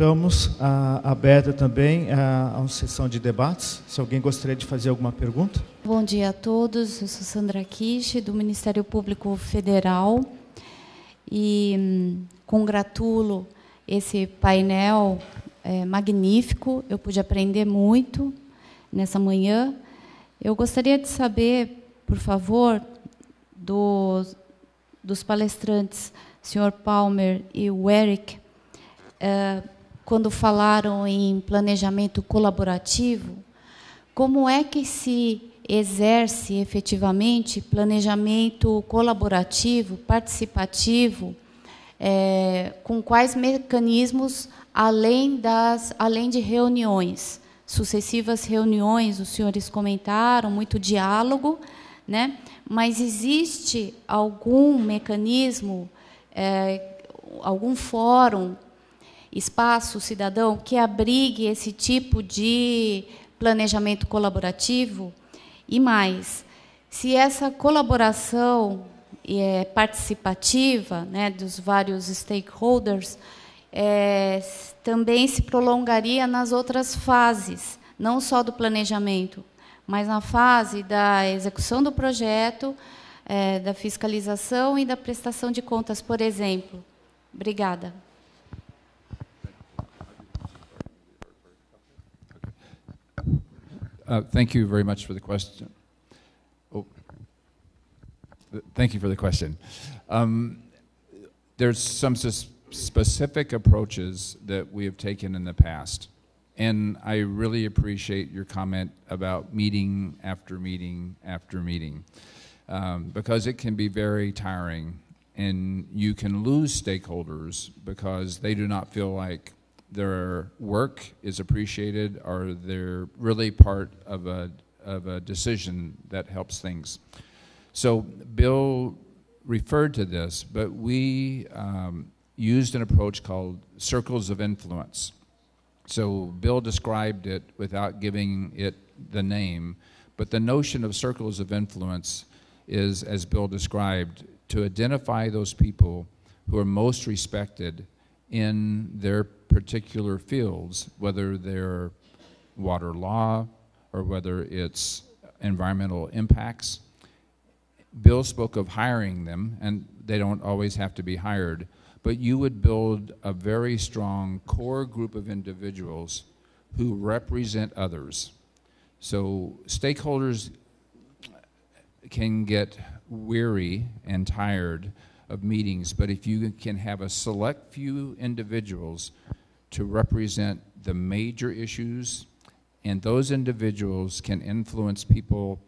Colocamos ah, aberta também a, a sessão de debates. Se alguém gostaria de fazer alguma pergunta. Bom dia a todos. Eu sou Sandra Kish, do Ministério Público Federal. E hum, congratulo esse painel é, magnífico. Eu pude aprender muito nessa manhã. Eu gostaria de saber, por favor, dos, palestrantes, senhor Palmer e o Eric, eh, quando falaram em planejamento colaborativo, como é que se exerce efetivamente planejamento colaborativo, participativo, é, com quais mecanismos além das além de reuniões, sucessivas reuniões, os senhores comentaram muito diálogo, né? Mas existe algum mecanismo, é, algum fórum espaço cidadão que abrigue esse tipo de planejamento colaborativo e mais, se essa colaboração é participativa, né, dos vários stakeholders, é, também se prolongaria nas outras fases, não só do planejamento, mas na fase da execução do projeto, é, da fiscalização e da prestação de contas, por exemplo. Obrigada. Uh, thank you very much for the question. Oh, thank you for the question. Um, there's some specific approaches that we have taken in the past. And I really appreciate your comment about meeting after meeting after meeting, um, because it can be very tiring. And you can lose stakeholders because they do not feel like their work is appreciated or they're really part of a, of a decision that helps things. So Bill referred to this, but we um, used an approach called circles of influence. So Bill described it without giving it the name, but the notion of circles of influence is, as Bill described, to identify those people who are most respected in their particular fields, whether they're water law or whether it's environmental impacts. Bill spoke of hiring them, and they don't always have to be hired, but you would build a very strong core group of individuals who represent others. So stakeholders can get weary and tired of meetings, but if you can have a select few individuals to represent the major issues, and those individuals can influence people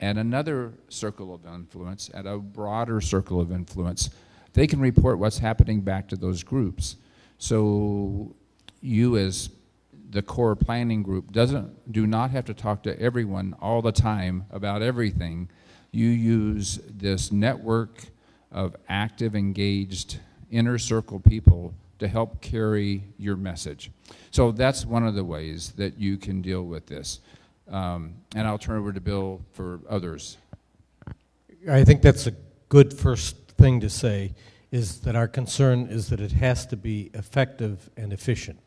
at another circle of influence, at a broader circle of influence. They can report what's happening back to those groups. So you as the core planning group doesn't do not have to talk to everyone all the time about everything. You use this network of active, engaged inner circle people to help carry your message. So that's one of the ways that you can deal with this. Um, and I'll turn over to Bill for others. I think that's a good first thing to say is that our concern is that it has to be effective and efficient.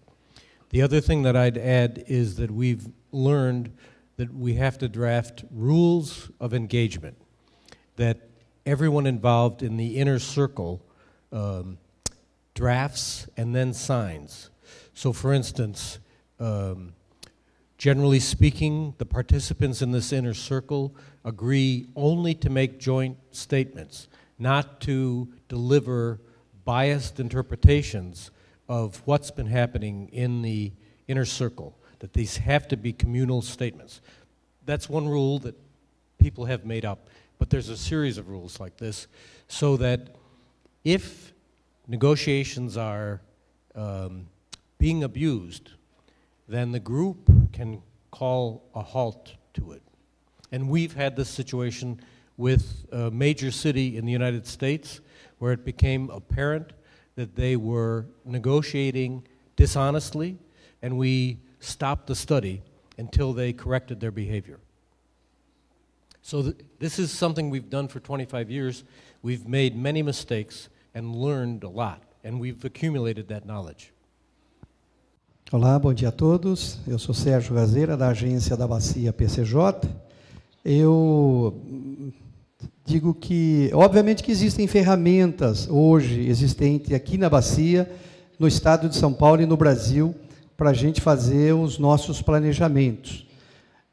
The other thing that I'd add is that we've learned that we have to draft rules of engagement that everyone involved in the inner circle um, drafts and then signs. So, for instance, um, generally speaking, the participants in this inner circle agree only to make joint statements, not to deliver biased interpretations of what's been happening in the inner circle, that these have to be communal statements. That's one rule that people have made up, but there's a series of rules like this so that if negotiations are um, being abused, then the group can call a halt to it. And we've had this situation with a major city in the United States where it became apparent that they were negotiating dishonestly, and we stopped the study until they corrected their behavior. So, th- this is something we've done for 25 years. We've made many mistakes, and learned a lot, and we've accumulated that knowledge. Olá, bom dia a todos. Eu sou Sérgio Gazeira, da agência da Bacia PCJ. Eu digo que, obviamente, que existem ferramentas hoje existentes aqui na Bacia, no estado de São Paulo e no Brasil, para a gente fazer os nossos planejamentos.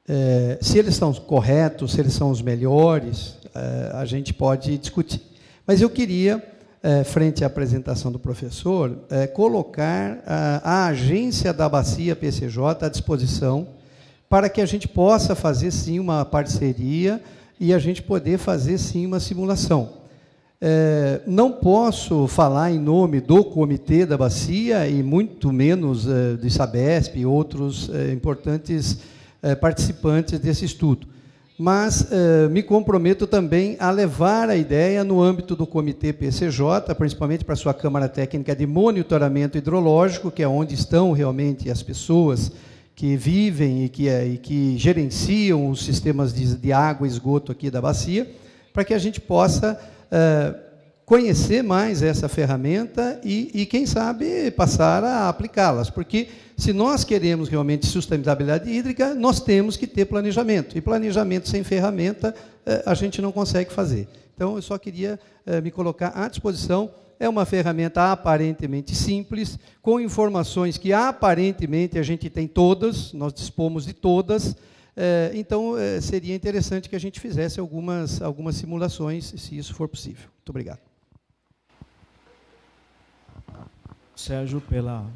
É, se eles estão corretos, se eles são os melhores, é, a gente pode discutir. Mas eu queria é, frente à apresentação do professor, colocar a, a, agência da Bacia PCJ à disposição para que a gente possa fazer sim uma parceria e a gente poder fazer sim uma simulação. É, não posso falar em nome do comitê da Bacia e muito menos é, do Sabesp e outros é, importantes é, participantes desse estudo. Mas eh, me comprometo também a levar a ideia no âmbito do Comitê PCJ, principalmente para a sua Câmara Técnica de Monitoramento Hidrológico, que é onde estão realmente as pessoas que vivem e que, eh, e que gerenciam os sistemas de, de, água e esgoto aqui da bacia, para que a gente possa eh, conhecer mais essa ferramenta e, e quem sabe, passar a aplicá-las, porque se nós queremos realmente sustentabilidade hídrica, nós temos que ter planejamento. E planejamento sem ferramenta eh, a gente não consegue fazer. Então, eu só queria eh, me colocar à disposição. É uma ferramenta aparentemente simples, com informações que aparentemente a gente tem todas, nós dispomos de todas. Eh, então, seria interessante que a gente fizesse algumas, algumas simulações, se isso for possível. Muito obrigado. Sérgio, pela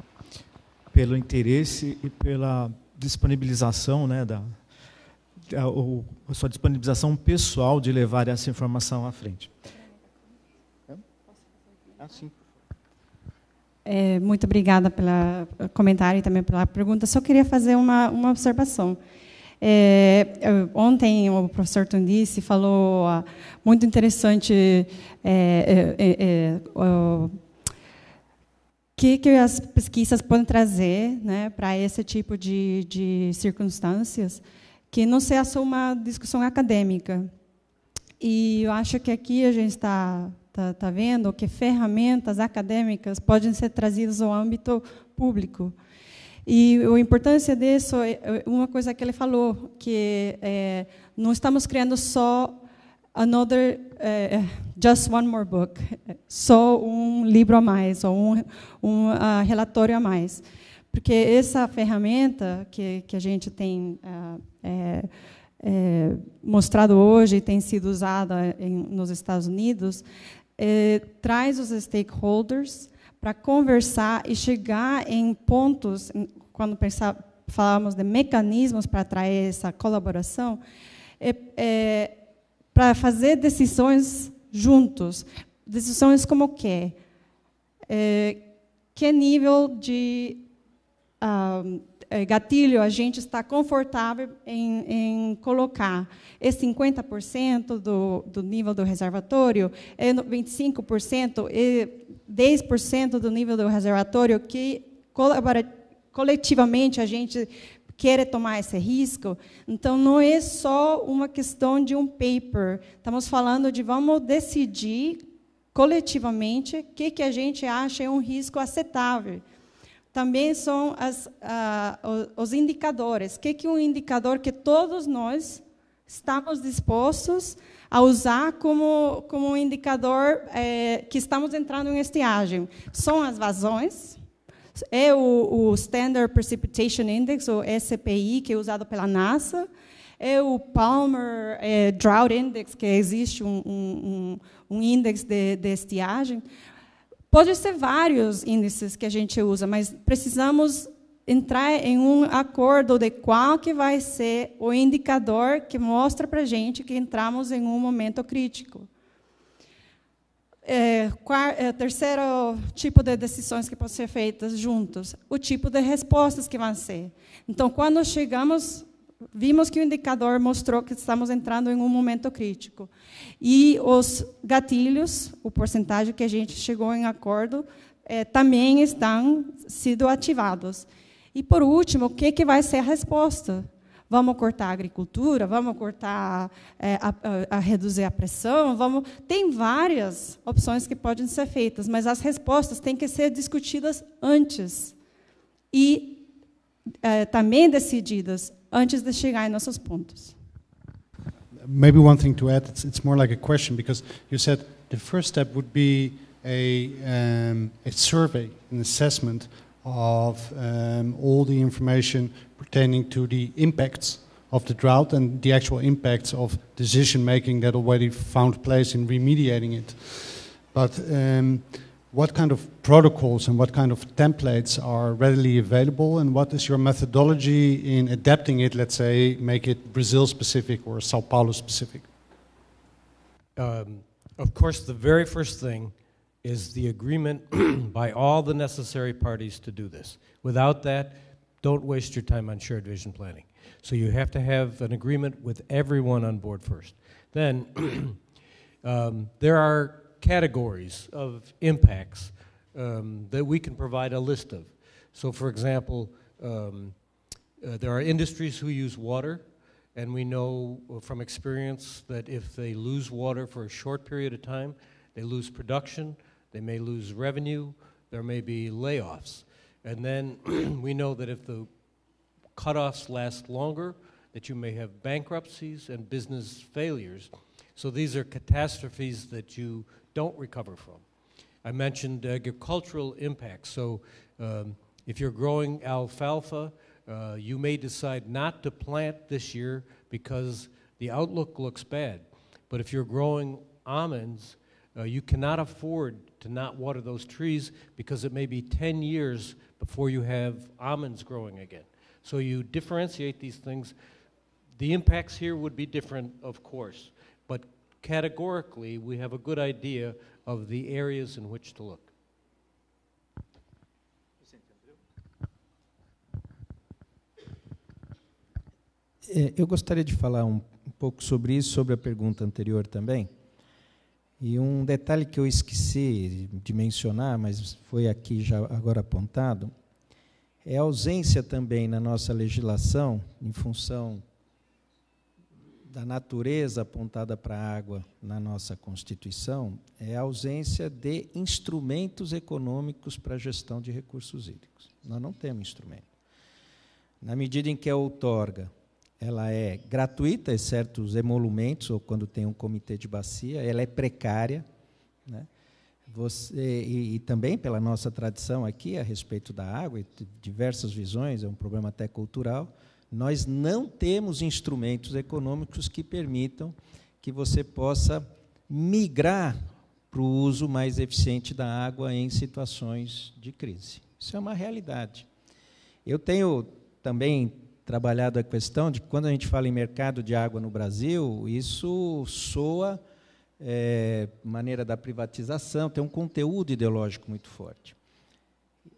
pelo interesse e pela disponibilização, né, da, da o, a sua disponibilização pessoal de levar essa informação à frente. É, muito obrigada pelo comentário e também pela pergunta. Só queria fazer uma, uma observação. É, ontem o professor Tundice falou ah, muito interessante é, é, é, é que, que as pesquisas podem trazer né, para esse tipo de, de circunstâncias, que não seja só uma discussão acadêmica. E eu acho que aqui a gente está tá, tá vendo que ferramentas acadêmicas podem ser trazidas ao âmbito público. E a importância disso é, é uma coisa que ele falou, que é, não estamos criando só another uh, just one more book, só um livro a mais ou um, um uh, relatório a mais, porque essa ferramenta que que a gente tem uh, é, é, mostrado hoje e tem sido usada em, nos Estados Unidos é, traz os stakeholders para conversar e chegar em pontos quando pensar, falamos de mecanismos para atrair essa colaboração é, é para fazer decisões juntos. Decisões como o quê? É, que nível de ah, é, gatilho a gente está confortável em, em colocar? É 50% do, do nível do reservatório? É 25%? É 10% do nível do reservatório que coletivamente a gente quer tomar esse risco. Então, não é só uma questão de um paper. Estamos falando de vamos decidir coletivamente o que, que a gente acha é um risco aceitável. Também são as, os indicadores. O que, que é um indicador que todos nós estamos dispostos a usar como, como um indicador é, que estamos entrando em estiagem? São as vazões, é o, o Standard Precipitation Index, o SPI, que é usado pela NASA. É o Palmer é, Drought Index, que existe um, um, um índice de, de estiagem. Pode ser vários índices que a gente usa, mas precisamos entrar em um acordo de qual que vai ser o indicador que mostra para a gente que entramos em um momento crítico. É, é, terceiro tipo de decisões que podem ser feitas juntos, o tipo de respostas que vão ser. Então, quando chegamos, vimos que o indicador mostrou que estamos entrando em um momento crítico. E os gatilhos, o porcentagem que a gente chegou em acordo, é, também estão sendo ativados. E, por último, o que, que vai ser a resposta? Vamos cortar a agricultura, vamos cortar, é, a, a, a, reduzir a pressão, vamos. Tem várias opções que podem ser feitas, mas as respostas têm que ser discutidas antes. E eh, também decididas antes de chegar em nossos pontos. Maybe one thing to add, it's, it's more like a question because you said the first step would be a, um, a survey, an assessment of um, all the information pertaining to the impacts of the drought and the actual impacts of decision making that already found place in remediating it. But um, what kind of protocols and what kind of templates are readily available, and what is your methodology in adapting it, let's say, make it Brazil specific or Sao Paulo specific? Um, of course, the very first thing is the agreement by all the necessary parties to do this. Without that, don't waste your time on shared vision planning. So you have to have an agreement with everyone on board first. Then um, there are categories of impacts um, that we can provide a list of. So, for example, um, uh, there are industries who use water, and we know from experience that if they lose water for a short period of time, they lose production, they may lose revenue, there may be layoffs. And then we know that if the cutoffs last longer, that you may have bankruptcies and business failures. So these are catastrophes that you don't recover from. I mentioned agricultural impacts. So um, if you're growing alfalfa, uh, you may decide not to plant this year because the outlook looks bad. But if you're growing almonds, uh, you cannot afford to not water those trees because it may be 10 years before you have almonds growing again. So you differentiate these things. The impacts here would be different, of course, but categorically, we have a good idea of the areas in which to look. É, eu gostaria de falar um pouco sobre isso, sobre a pergunta anterior também. E um detalhe que eu esqueci de mencionar, mas foi aqui já agora apontado, é a ausência também na nossa legislação, em função da natureza apontada para a água na nossa Constituição, é a ausência de instrumentos econômicos para a gestão de recursos hídricos. Nós não temos instrumento. Na medida em que a outorga ela é gratuita, exceto os emolumentos, ou quando tem um comitê de bacia, ela é precária. Né? Você, e, e, também pela nossa tradição aqui a respeito da água, e diversas visões, é um problema até cultural, nós não temos instrumentos econômicos que permitam que você possa migrar para o uso mais eficiente da água em situações de crise. Isso é uma realidade. Eu tenho também trabalhado a questão de que, quando a gente fala em mercado de água no Brasil, isso soa é, maneira da privatização, tem um conteúdo ideológico muito forte.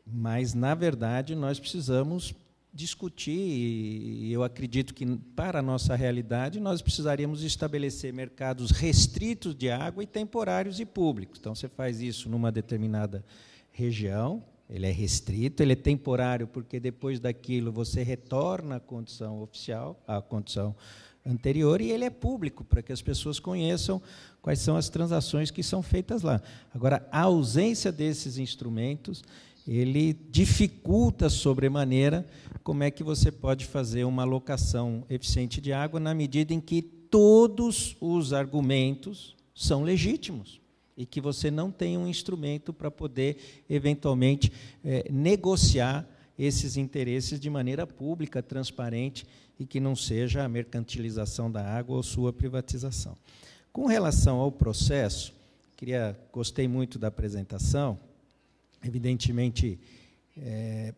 Mas, na verdade, nós precisamos discutir, e eu acredito que, para a nossa realidade, nós precisaríamos estabelecer mercados restritos de água e temporários e públicos. Então, você faz isso numa determinada região, ele é restrito, ele é temporário, porque depois daquilo você retorna à condição oficial, à condição anterior, e ele é público, para que as pessoas conheçam quais são as transações que são feitas lá. Agora, a ausência desses instrumentos, ele dificulta sobremaneira como é que você pode fazer uma alocação eficiente de água na medida em que todos os argumentos são legítimos e que você não tem um instrumento para poder, eventualmente, é, negociar esses interesses de maneira pública, transparente e que não seja a mercantilização da água ou sua privatização. Com relação ao processo, queria, gostei muito da apresentação. Evidentemente, é,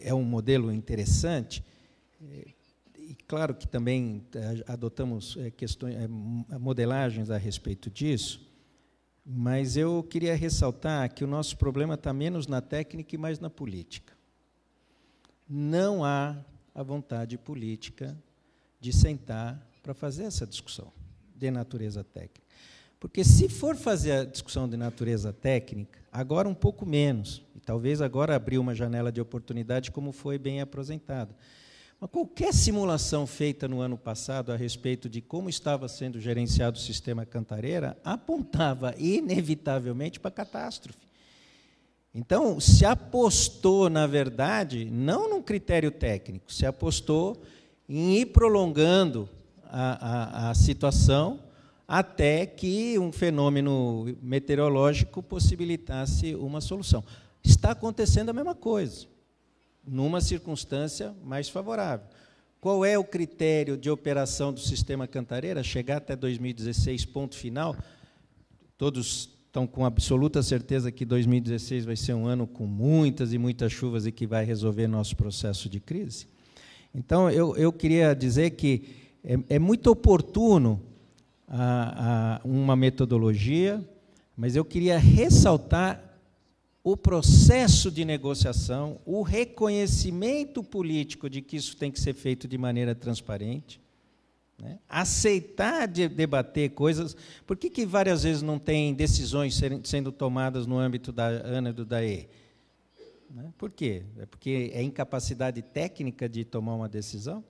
é um modelo interessante. É, e claro que também adotamos questões, modelagens a respeito disso. Mas eu queria ressaltar que o nosso problema está menos na técnica e mais na política. Não há a vontade política de sentar para fazer essa discussão de natureza técnica. Porque se for fazer a discussão de natureza técnica, agora um pouco menos, e talvez agora abrir uma janela de oportunidade, como foi bem apresentado. Qualquer simulação feita no ano passado a respeito de como estava sendo gerenciado o sistema Cantareira apontava inevitavelmente para catástrofe. Então, se apostou, na verdade, não num critério técnico, se apostou em ir prolongando a, a, a situação até que um fenômeno meteorológico possibilitasse uma solução. Está acontecendo a mesma coisa, numa circunstância mais favorável. Qual é o critério de operação do sistema Cantareira? Chegar até 2016, ponto final. Todos estão com absoluta certeza que 2016 vai ser um ano com muitas e muitas chuvas e que vai resolver nosso processo de crise. Então, eu, eu queria dizer que é, é muito oportuno a, a uma metodologia, mas eu queria ressaltar o processo de negociação, o reconhecimento político de que isso tem que ser feito de maneira transparente, né? aceitar de debater coisas. Por que, que várias vezes não tem decisões sendo tomadas no âmbito da ANA e do DAE? Né? Por quê? É porque é incapacidade técnica de tomar uma decisão?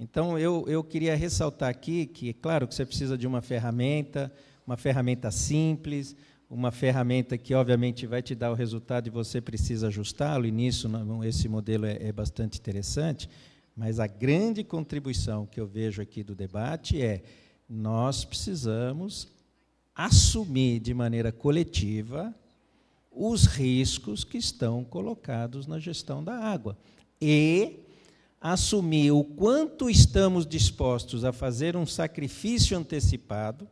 Então, eu, eu queria ressaltar aqui que, claro, que você precisa de uma ferramenta, uma ferramenta simples, uma ferramenta que, obviamente, vai te dar o resultado e você precisa ajustá-lo, e nisso esse modelo é, é bastante interessante, mas a grande contribuição que eu vejo aqui do debate é nós precisamos assumir de maneira coletiva os riscos que estão colocados na gestão da água. E assumir o quanto estamos dispostos a fazer um sacrifício antecipado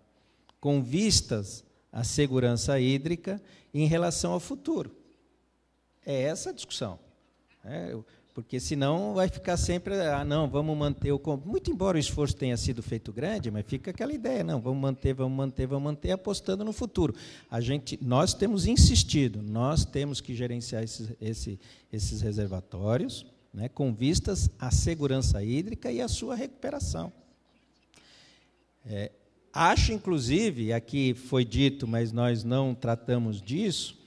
com vistas à segurança hídrica em relação ao futuro. É essa a discussão. É, porque senão vai ficar sempre, ah, não, vamos manter o. Muito embora o esforço tenha sido feito grande, mas fica aquela ideia, não, vamos manter, vamos manter, vamos manter, apostando no futuro. A gente, nós temos insistido, nós temos que gerenciar esses, esse, esses reservatórios, né, com vistas à segurança hídrica e à sua recuperação. É, acho, inclusive, aqui foi dito, mas nós não tratamos disso,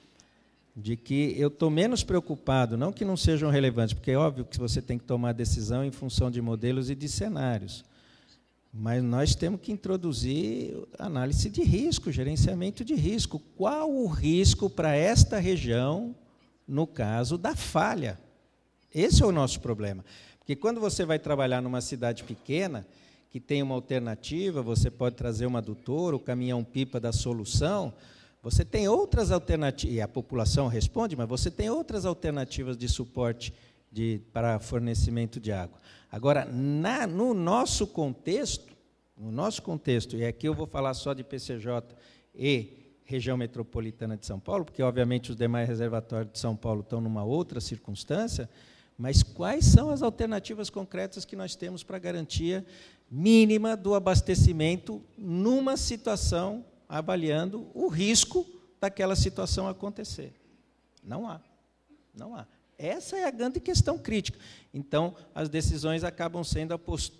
de que eu estou menos preocupado, não que não sejam relevantes, porque é óbvio que você tem que tomar decisão em função de modelos e de cenários. Mas nós temos que introduzir análise de risco, gerenciamento de risco. Qual o risco para esta região, no caso da falha? Esse é o nosso problema. Porque quando você vai trabalhar numa cidade pequena, que tem uma alternativa, você pode trazer uma adutora, o caminhão-pipa da solução, você tem outras alternativas, e a população responde, mas você tem outras alternativas de suporte de, para fornecimento de água. Agora, na, no nosso contexto, no nosso contexto, e aqui eu vou falar só de PCJ e região metropolitana de São Paulo, porque obviamente os demais reservatórios de São Paulo estão numa outra circunstância, mas quais são as alternativas concretas que nós temos para garantia mínima do abastecimento numa situação avaliando o risco daquela situação acontecer? Não há. Não há. Essa é a grande questão crítica. Então, as decisões acabam sendo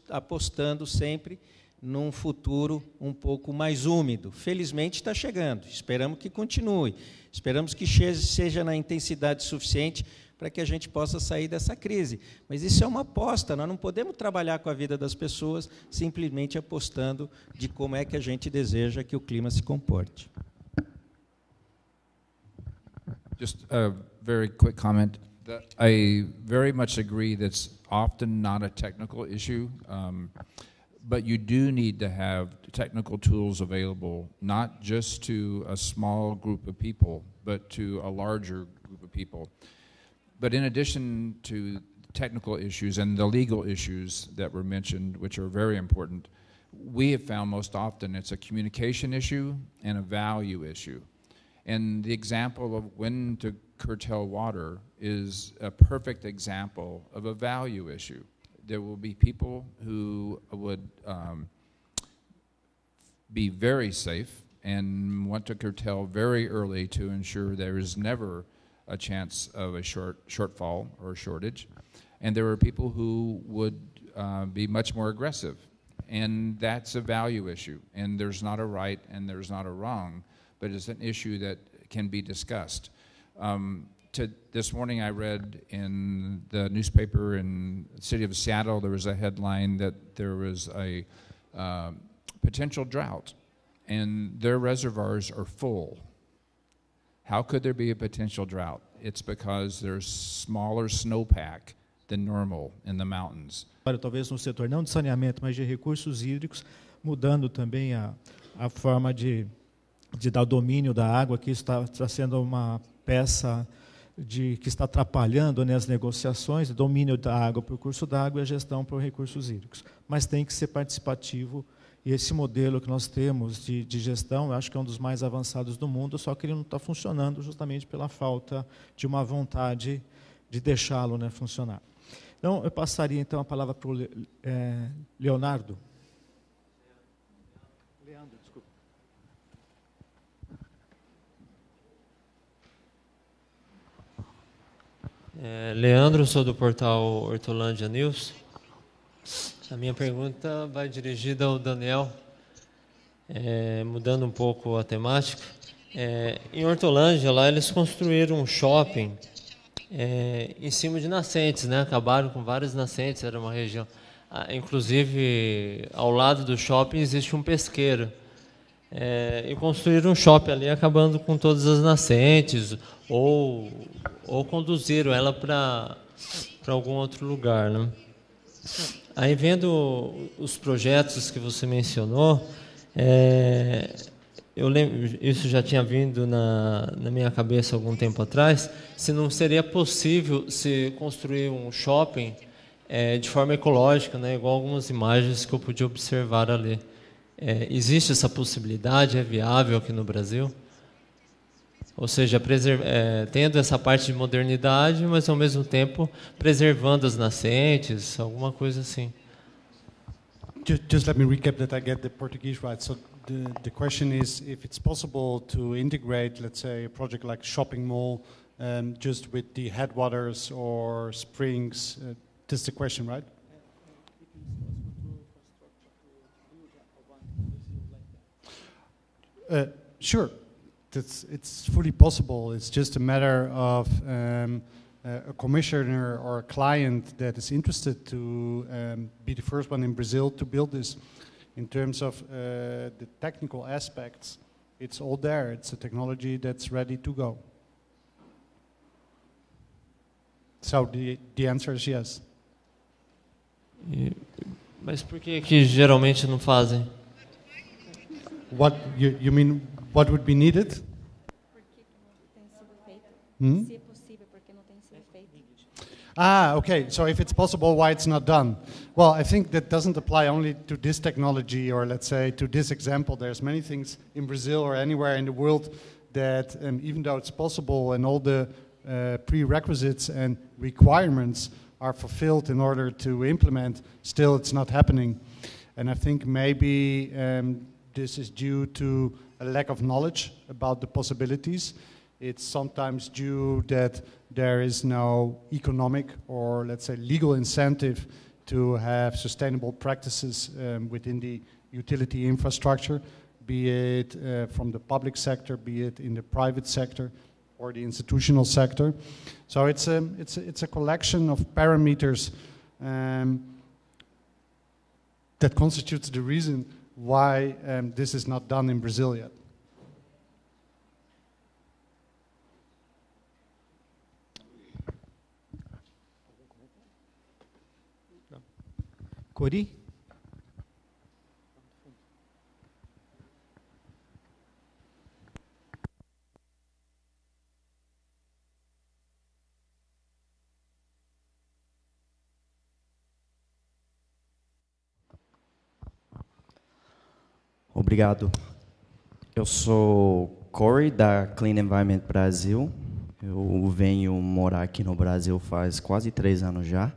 apostando sempre num futuro um pouco mais úmido. Felizmente está chegando, esperamos que continue, esperamos que seja na intensidade suficiente para que a gente possa sair dessa crise. Mas isso é uma aposta, nós não podemos trabalhar com a vida das pessoas simplesmente apostando de como é que a gente deseja que o clima se comporte. Just a very quick comment. I very much agree that's often not a technical issue, um, but you do need to have technical tools available, not just to a small group of people, but to a larger group of people. But in addition to technical issues and the legal issues that were mentioned, which are very important, we have found most often it's a communication issue and a value issue. And the example of when to curtail water is a perfect example of a value issue. There will be people who would um, be very safe and want to curtail very early to ensure there is never a chance of a short shortfall or shortage, and there are people who would uh, be much more aggressive, and that's a value issue. And there's not a right and there's not a wrong, but it's an issue that can be discussed. Um, to, this morning, I read in the newspaper in the city of Seattle there was a headline that there was a uh, potential drought, and their reservoirs are full How could there be a potential drought? It's because there's smaller snowpack than normal in the mountains. Agora, talvez no setor não de saneamento, mas de recursos hídricos, mudando também a, a forma de, de dar domínio da água, que está, está sendo uma peça de, que está atrapalhando né, as negociações, domínio da água por curso d'água e a gestão por recursos hídricos. Mas tem que ser participativo e esse modelo que nós temos de, de gestão, eu acho que é um dos mais avançados do mundo, só que ele não está funcionando justamente pela falta de uma vontade de deixá-lo né, funcionar. Então, eu passaria então a palavra para o é, Leonardo. Leandro, desculpa. É, Leandro, sou do portal Hortolândia News. A minha pergunta vai dirigida ao Daniel, é, mudando um pouco a temática. É, em Hortolândia, lá eles construíram um shopping é, em cima de nascentes, né? Acabaram com várias nascentes, era uma região. Ah, inclusive, ao lado do shopping existe um pesqueiro. É, e construíram um shopping ali, acabando com todas as nascentes, ou, ou conduziram ela para algum outro lugar, né? Aí vendo os projetos que você mencionou, é, eu lembro, isso já tinha vindo na, na minha cabeça algum tempo atrás, se não seria possível se construir um shopping é, de forma ecológica, né, igual algumas imagens que eu pude observar ali. É, existe essa possibilidade? É viável aqui no Brasil? Ou seja, é, tendo essa parte de modernidade, mas ao mesmo tempo preservando as nascentes, alguma coisa assim. Just, just let me recap that I get the Portuguese right. So the, the question is if it's possible to integrate, let's say, a project like shopping mall um, just with the headwaters or springs. Uh, this is the question, right? Uh, sure it's, it's fully possible. It's just a matter of um, a commissioner or a client that is interested to um, be the first one in Brazil to build this. In terms of uh, the technical aspects, it's all there. It's a technology that's ready to go. So the, the answer is yes. Mas por que que geralmente não fazem? What you, you mean what would be needed? Hmm? Ah, okay. So if it's possible, why it's not done? Well, I think that doesn't apply only to this technology or let's say to this example. There's many things in Brazil or anywhere in the world that, um, even though it's possible and all the uh, prerequisites and requirements are fulfilled in order to implement, still it's not happening. And I think maybe um, this is due to a lack of knowledge about the possibilities. It's sometimes due that there is no economic or, let's say, legal incentive to have sustainable practices um, within the utility infrastructure, be it uh, from the public sector, be it in the private sector or the institutional sector. So it's a, it's a, it's a collection of parameters um, that constitutes the reason why um, this is not done in Brazil yet. Cori? Obrigado. Eu sou Corey, da Clean Environment Brasil. Eu venho morar aqui no Brasil faz quase três anos já.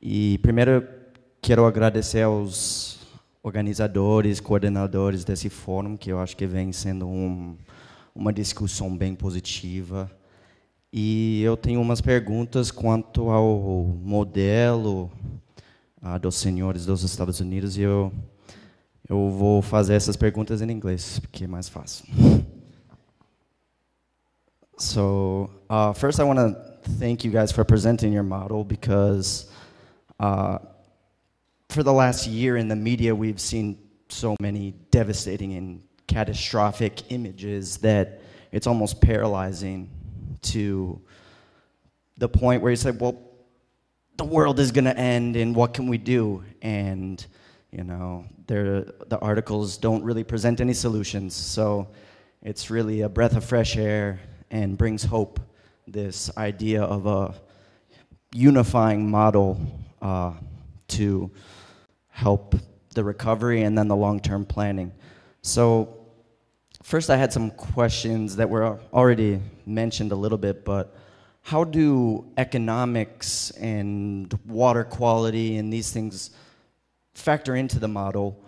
E primeiro Quero agradecer aos organizadores, coordenadores desse fórum, que eu acho que vem sendo um, uma discussão bem positiva. E eu tenho umas perguntas quanto ao modelo ah, dos senhores dos Estados Unidos, e eu, eu vou fazer essas perguntas em inglês, porque é mais fácil. So, uh, first I want to thank you guys for presenting your model because uh, for the last year in the media, we've seen so many devastating and catastrophic images that it's almost paralyzing to the point where you say, well, the world is going to end and what can we do? And, you know, the articles don't really present any solutions. So it's really a breath of fresh air and brings hope, this idea of a unifying model uh, to help the recovery and then the long term planning. So, first, I had some questions that were already mentioned a little bit, but how do economics and water quality and these things factor into the model?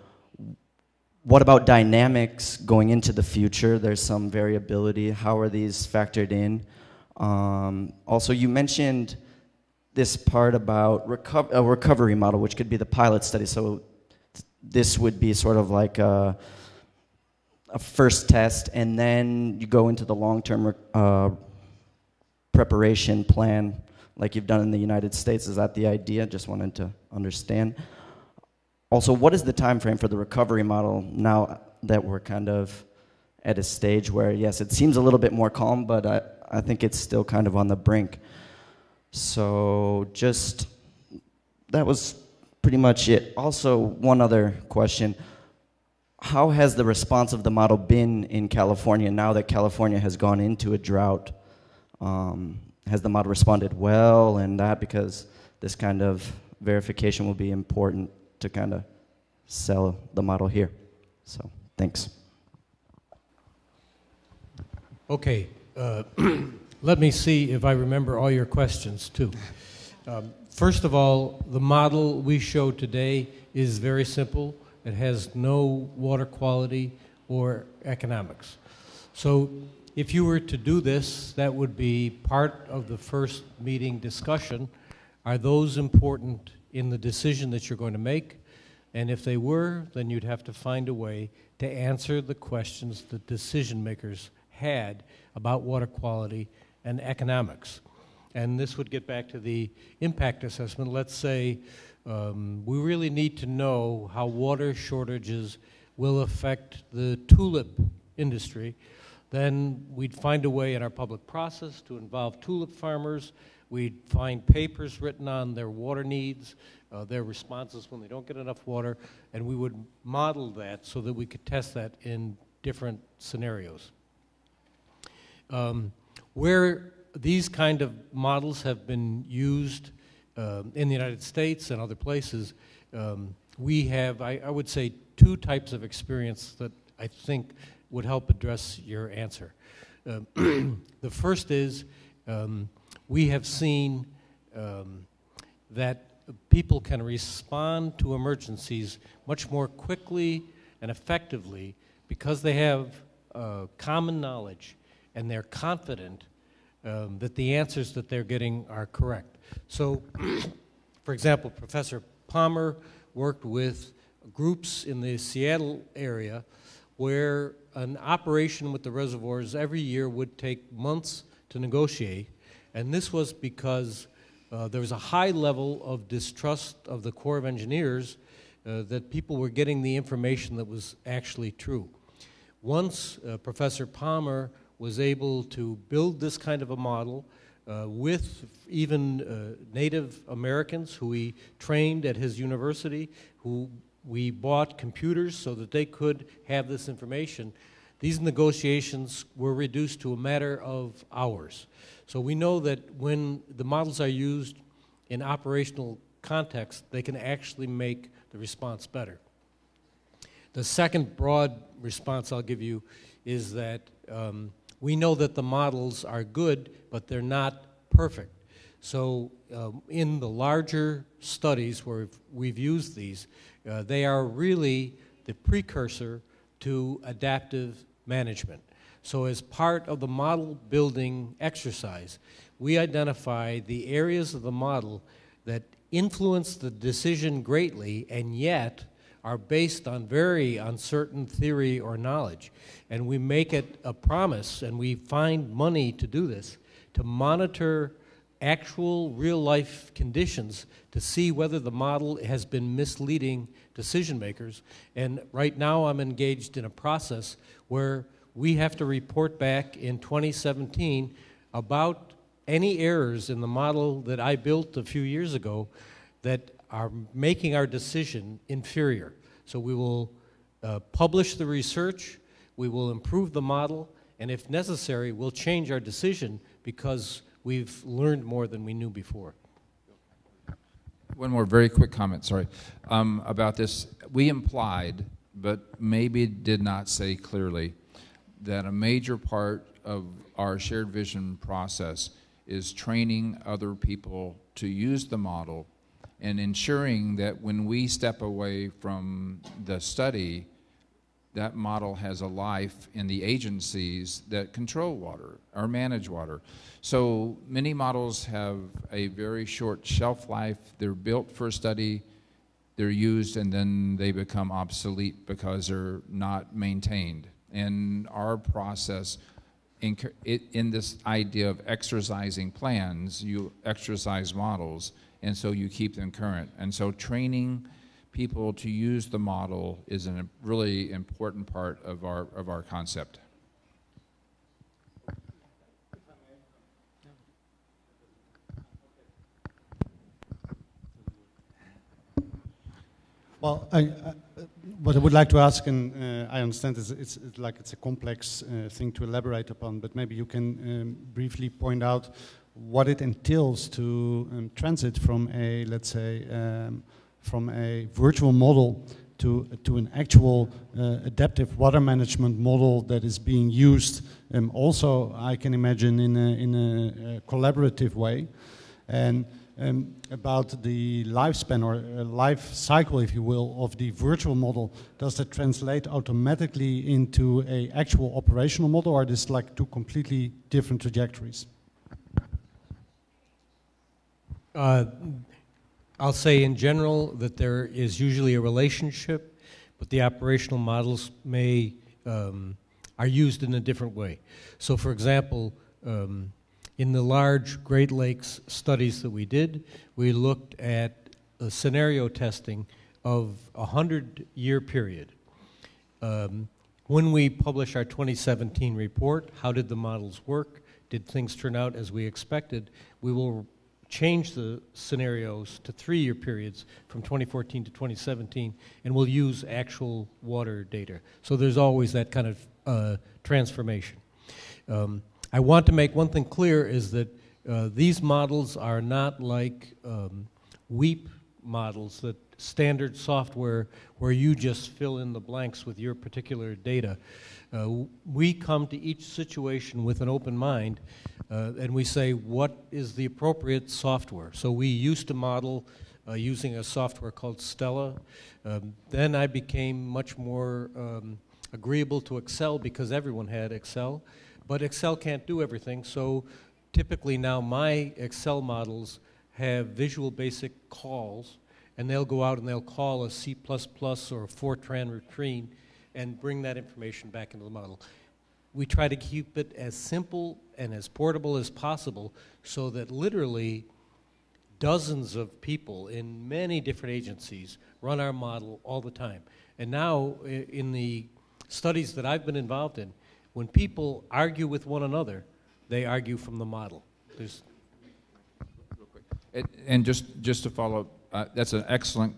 What about dynamics going into the future? There's some variability. How are these factored in? Um, also, you mentioned this part about reco- a recovery model, which could be the pilot study. So, this would be sort of like a, a, first test, and then you go into the long term uh, preparation plan like you've done in the United States. Is that the idea? Just wanted to understand. Also, what is the time frame for the recovery model now that we're kind of at a stage where, yes, it seems a little bit more calm, but I, I think it's still kind of on the brink. So, just that was pretty much it. Also, one other question How has the response of the model been in California now that California has gone into a drought? Um, has the model responded well and that because this kind of verification will be important to kind of sell the model here. So, thanks. Okay, uh, let me see if I remember all your questions too. Um, first of all, the model we showed today is very simple. It has no water quality or economics. So if you were to do this, that would be part of the first meeting discussion. Are those important in the decision that you're going to make? And if they were, then you'd have to find a way to answer the questions that decision makers had about water quality and economics. And this would get back to the impact assessment. Let's say um, we really need to know how water shortages will affect the tulip industry then we'd find a way in our public process to involve tulip farmers. We'd find papers written on their water needs, uh, their responses when they don't get enough water, and we would model that so that we could test that in different scenarios. Um, where these kind of models have been used uh, in the United States and other places, um, we have, I, I would say, two types of experience that I think would help address your answer. Uh, the first is um, we have seen um, that people can respond to emergencies much more quickly and effectively because they have uh, common knowledge and they're confident um, that the answers that they're getting are correct. So, for example, Professor Palmer worked with groups in the Seattle area where an operation with the reservoirs every year would take months to negotiate, and this was because uh, there was a high level of distrust of the Corps of Engineers uh, that people were getting the information that was actually true. Once uh, Professor Palmer was able to build this kind of a model uh, with even uh, Native Americans who he trained at his university, who we bought computers so that they could have this information. These negotiations were reduced to a matter of hours. So we know that when the models are used in operational context, they can actually make the response better. The second broad response I'll give you is that um, we know that the models are good, but they're not perfect. So, um, in the larger studies where we've, used these, uh, they are really the precursor to adaptive management. So, as part of the model building exercise, we identify the areas of the model that influence the decision greatly and yet are based on very uncertain theory or knowledge. And we make it a promise, and we find money to do this, to monitor actual real life conditions to see whether the model has been misleading decision makers. And right now, I'm engaged in a process where we have to report back in 2017 about any errors in the model that I built a few years ago that are making our decision inferior. So we will uh, publish the research, we will improve the model, and if necessary, we'll change our decision because we've learned more than we knew before. One more very quick comment, sorry, um, about this. We implied, but maybe did not say clearly, that a major part of our shared vision process is training other people to use the model and ensuring that when we step away from the study, that model has a life in the agencies that control water or manage water. So many models have a very short shelf life. They're built for a study, they're used, and then they become obsolete because they're not maintained. And our process, in, in this idea of exercising plans, you exercise models, and so you keep them current. And so training people to use the model is a really important part of our, of our concept. Well, I, I, what I would like to ask, and uh, I understand is it's, it's, like it's a complex uh, thing to elaborate upon, but maybe you can um, briefly point out what it entails to um, transit from a, let's say, um, from a virtual model to, to an actual uh, adaptive water management model that is being used um, also, I can imagine, in a, in a, a collaborative way. And um, about the lifespan or uh, life cycle, if you will, of the virtual model, does that translate automatically into a actual operational model, or are this like two completely different trajectories? Uh, I'll say in general that there is usually a relationship, but the operational models may um, are used in a different way. So, for example, um, in the large Great Lakes studies that we did, we looked at scenario testing of a hundred year period. Um, when we publish our 2017 report, how did the models work? Did things turn out as we expected? We will change the scenarios to three year periods from 2014 to 2017, and we'll use actual water data. So there's always that kind of uh, transformation. Um, I want to make one thing clear is that uh, these models are not like um, WEEP models, that standard software where you just fill in the blanks with your particular data. Uh, we come to each situation with an open mind uh, and we say, what is the appropriate software? So we used to model uh, using a software called Stella. Um, then I became much more um, agreeable to Excel because everyone had Excel. But Excel can't do everything, so typically now my Excel models have visual basic calls, and they'll go out and they'll call a C++ or a Fortran routine and bring that information back into the model we try to keep it as simple and as portable as possible so that literally dozens of people in many different agencies run our model all the time. And now, in the studies that I've been involved in, when people argue with one another, they argue from the model. There's and just just to follow up, uh, that's an excellent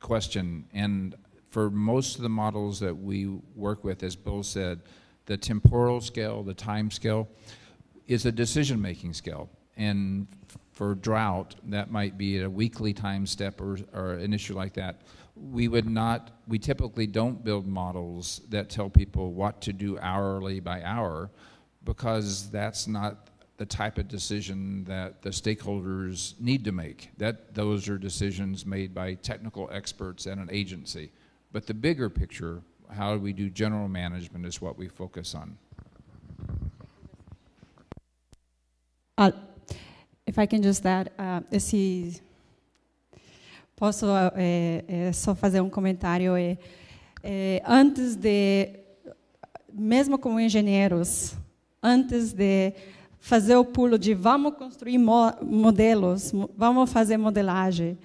question. And for most of the models that we work with, as Bill said, the temporal scale, the time scale, is a decision making scale. And for drought, that might be a weekly time step or, or an issue like that. We would not, we typically don't build models that tell people what to do hourly by hour because that's not the type of decision that the stakeholders need to make. That those are decisions made by technical experts at an agency. But the bigger picture how we do general management is what we focus on. Uh, if I can just add, uh, esse posso é, é, só fazer um comentário é, antes de mesmo como engenheiros antes de fazer o pulo de vamos construir mo modelos vamos fazer modelagem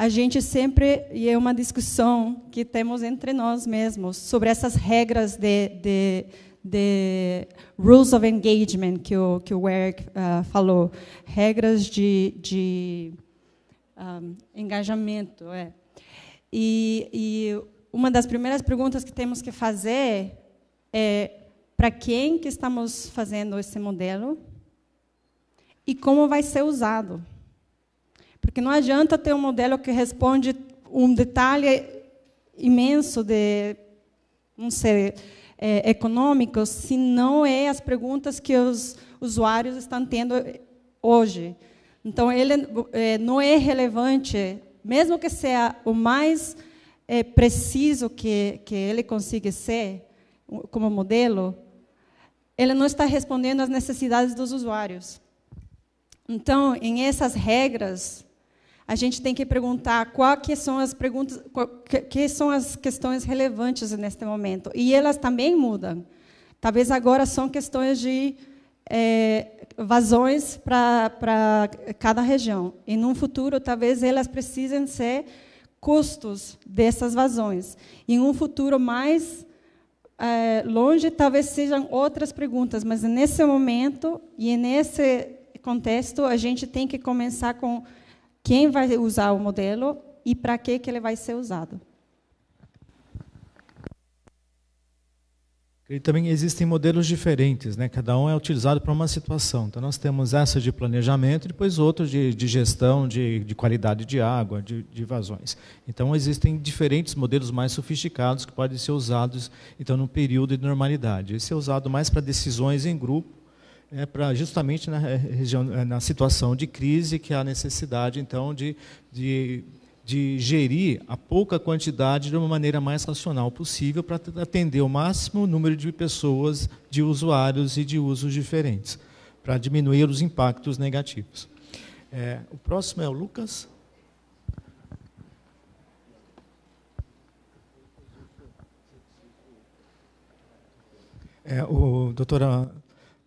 a gente sempre, e é uma discussão que temos entre nós mesmos, sobre essas regras de, de, de rules of engagement que o que o Eric uh, falou, regras de, de um, engajamento, é. E, e uma das primeiras perguntas que temos que fazer é para quem que estamos fazendo esse modelo e como vai ser usado. Porque não adianta ter um modelo que responde um detalhe imenso de não sei, é, econômico, se não é as perguntas que os usuários estão tendo hoje. Então, ele é, não é relevante, mesmo que seja o mais é, preciso que, que ele consiga ser como modelo, ele não está respondendo às necessidades dos usuários. Então, em essas regras, a gente tem que perguntar quais são as perguntas, que são as questões relevantes neste momento. E elas também mudam. Talvez agora são questões de é, vazões para cada região. E no futuro, talvez elas precisem ser custos dessas vazões. Em um futuro mais é, longe, talvez sejam outras perguntas, mas nesse momento e nesse contexto, a gente tem que começar com quem vai usar o modelo e para que, que ele vai ser usado. E também existem modelos diferentes, né? cada um é utilizado para uma situação. Então, nós temos essa de planejamento e depois outros de, de gestão de, de, qualidade de água, de, de vazões. Então, existem diferentes modelos mais sofisticados que podem ser usados então, num período de normalidade. Esse é usado mais para decisões em grupo é para justamente na região, na situação de crise que há necessidade então de, de, de gerir a pouca quantidade de uma maneira mais racional possível para atender o máximo número de pessoas, de usuários e de usos diferentes, para diminuir os impactos negativos. É, o próximo é o Lucas. É, o doutora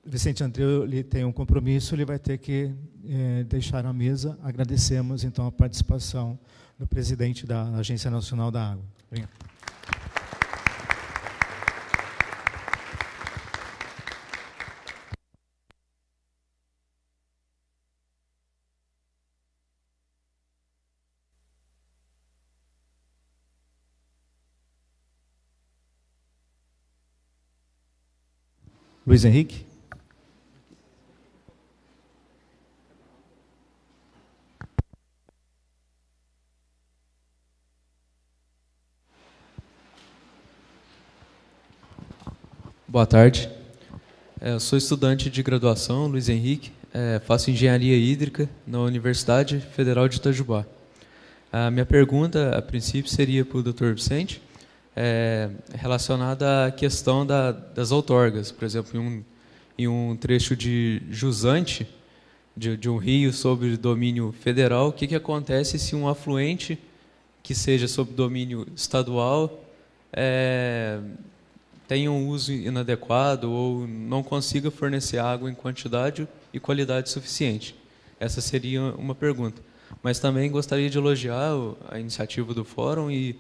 Vicente Andreu ele tem um compromisso, ele vai ter que é, deixar a mesa. Agradecemos então a participação do presidente da Agência Nacional da Água. Obrigado. Luiz Henrique. Boa tarde. É, eu sou estudante de graduação, Luiz Henrique. É, faço engenharia hídrica na Universidade Federal de Itajubá. A minha pergunta, a princípio, seria para o Dr. Vicente, é, relacionada à questão da, das outorgas. Por exemplo, em um, em um trecho de jusante de, de, um rio sobre domínio federal, o que, que acontece se um afluente que seja sob domínio estadual é, tenha um uso inadequado ou não consiga fornecer água em quantidade e qualidade suficiente? Essa seria uma pergunta. Mas também gostaria de elogiar a iniciativa do fórum e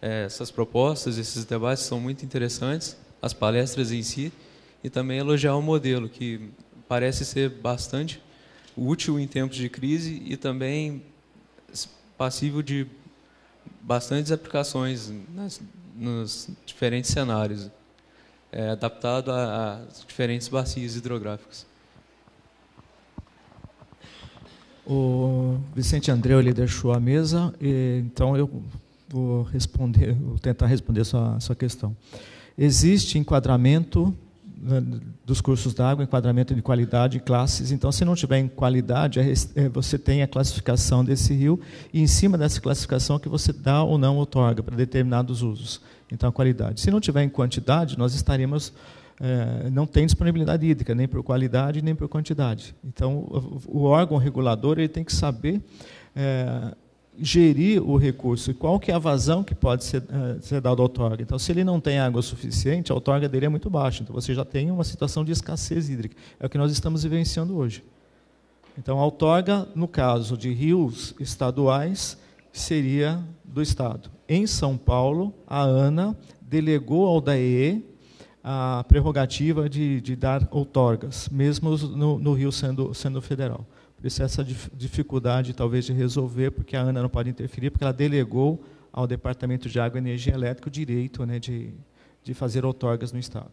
é, essas propostas, esses debates são muito interessantes, as palestras em si, e também elogiar o modelo, que parece ser bastante útil em tempos de crise e também passível de bastantes aplicações nas, nos diferentes cenários, é, adaptado às diferentes bacias hidrográficas. O Vicente Andreu ele deixou a mesa, e, então eu vou responder, vou tentar responder sua, sua questão. Existe enquadramento né, dos cursos d'água, enquadramento de qualidade e classes. Então, se não tiver em qualidade, é, é, você tem a classificação desse rio e em cima dessa classificação que você dá ou não outorga para determinados usos. Então, a qualidade. Se não tiver em quantidade, nós estaremos é, não tem disponibilidade hídrica nem por qualidade nem por quantidade. Então, o, órgão regulador ele tem que saber é, gerir o recurso qual que é a vazão que pode ser, uh, ser dada ao outorga. Então, se ele não tem água suficiente, a outorga dele é muito baixa. Então, você já tem uma situação de escassez hídrica. É o que nós estamos vivenciando hoje. Então, a outorga, no caso de rios estaduais, seria do Estado. Em São Paulo, a ANA delegou ao DAE a prerrogativa de, de dar outorgas, mesmo no, no, Rio sendo, sendo federal. Por isso, essa dificuldade, talvez, de resolver, porque a ANA não pode interferir, porque ela delegou ao Departamento de Água e Energia Elétrica o direito né, de, de fazer outorgas no Estado.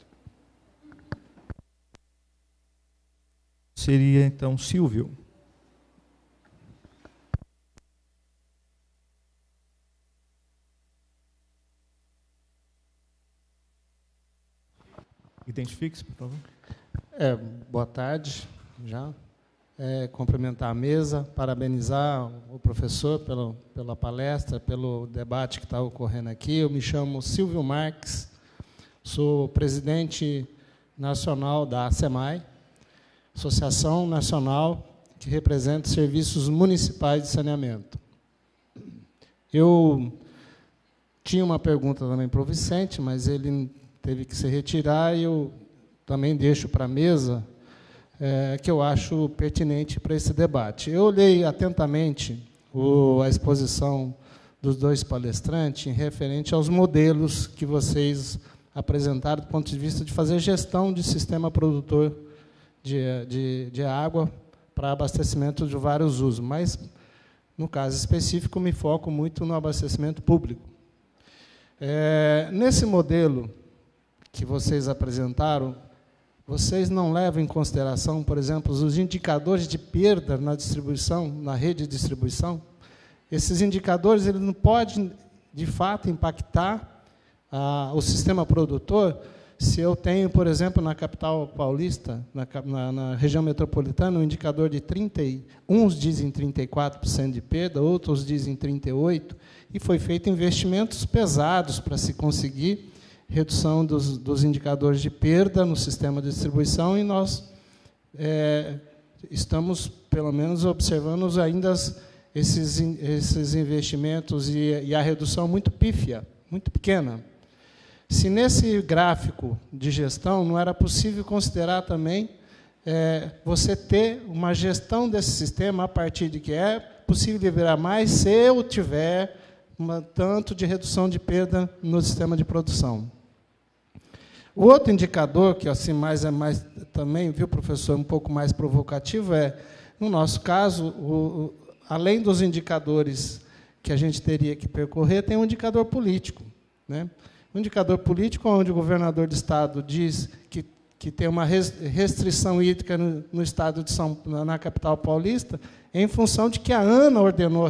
Seria, então, Silvio. Identifique-se, por favor. É, boa tarde, já. É, cumprimentar a mesa, parabenizar o professor pelo, pela palestra, pelo debate que está ocorrendo aqui. Eu me chamo Silvio Marques, sou presidente nacional da ASEMAI, Associação Nacional que representa serviços municipais de saneamento. Eu tinha uma pergunta também para o Vicente, mas ele teve que se retirar e eu também deixo para a mesa é, que eu acho pertinente para esse debate. Eu olhei atentamente o, a exposição dos dois palestrantes em referente aos modelos que vocês apresentaram do ponto de vista de fazer gestão de sistema produtor de, de, de água para abastecimento de vários usos, mas, no caso específico, me foco muito no abastecimento público. É, nesse modelo que vocês apresentaram, vocês não levam em consideração, por exemplo, os indicadores de perda na distribuição, na rede de distribuição? Esses indicadores eles não podem, de fato, impactar ah, o sistema produtor se eu tenho, por exemplo, na capital paulista, na, na, na região metropolitana, um indicador de 30, uns dizem 34% de perda, outros dizem 38%, e foi feito investimentos pesados para se conseguir redução dos, dos indicadores de perda no sistema de distribuição e nós é, estamos, pelo menos, observando ainda esses, esses investimentos e, e a redução muito pífia, muito pequena. Se nesse gráfico de gestão não era possível considerar também é, você ter uma gestão desse sistema a partir de que é possível liberar mais se eu tiver um tanto de redução de perda no sistema de produção. O outro indicador, que assim mais é mais também, viu, professor, um pouco mais provocativo, é, no nosso caso, o, além dos indicadores que a gente teria que percorrer, tem um indicador político. Né? Um indicador político onde o governador de estado diz que, que tem uma restrição hídrica no, no estado de São na capital paulista, em função de que a ANA ordenou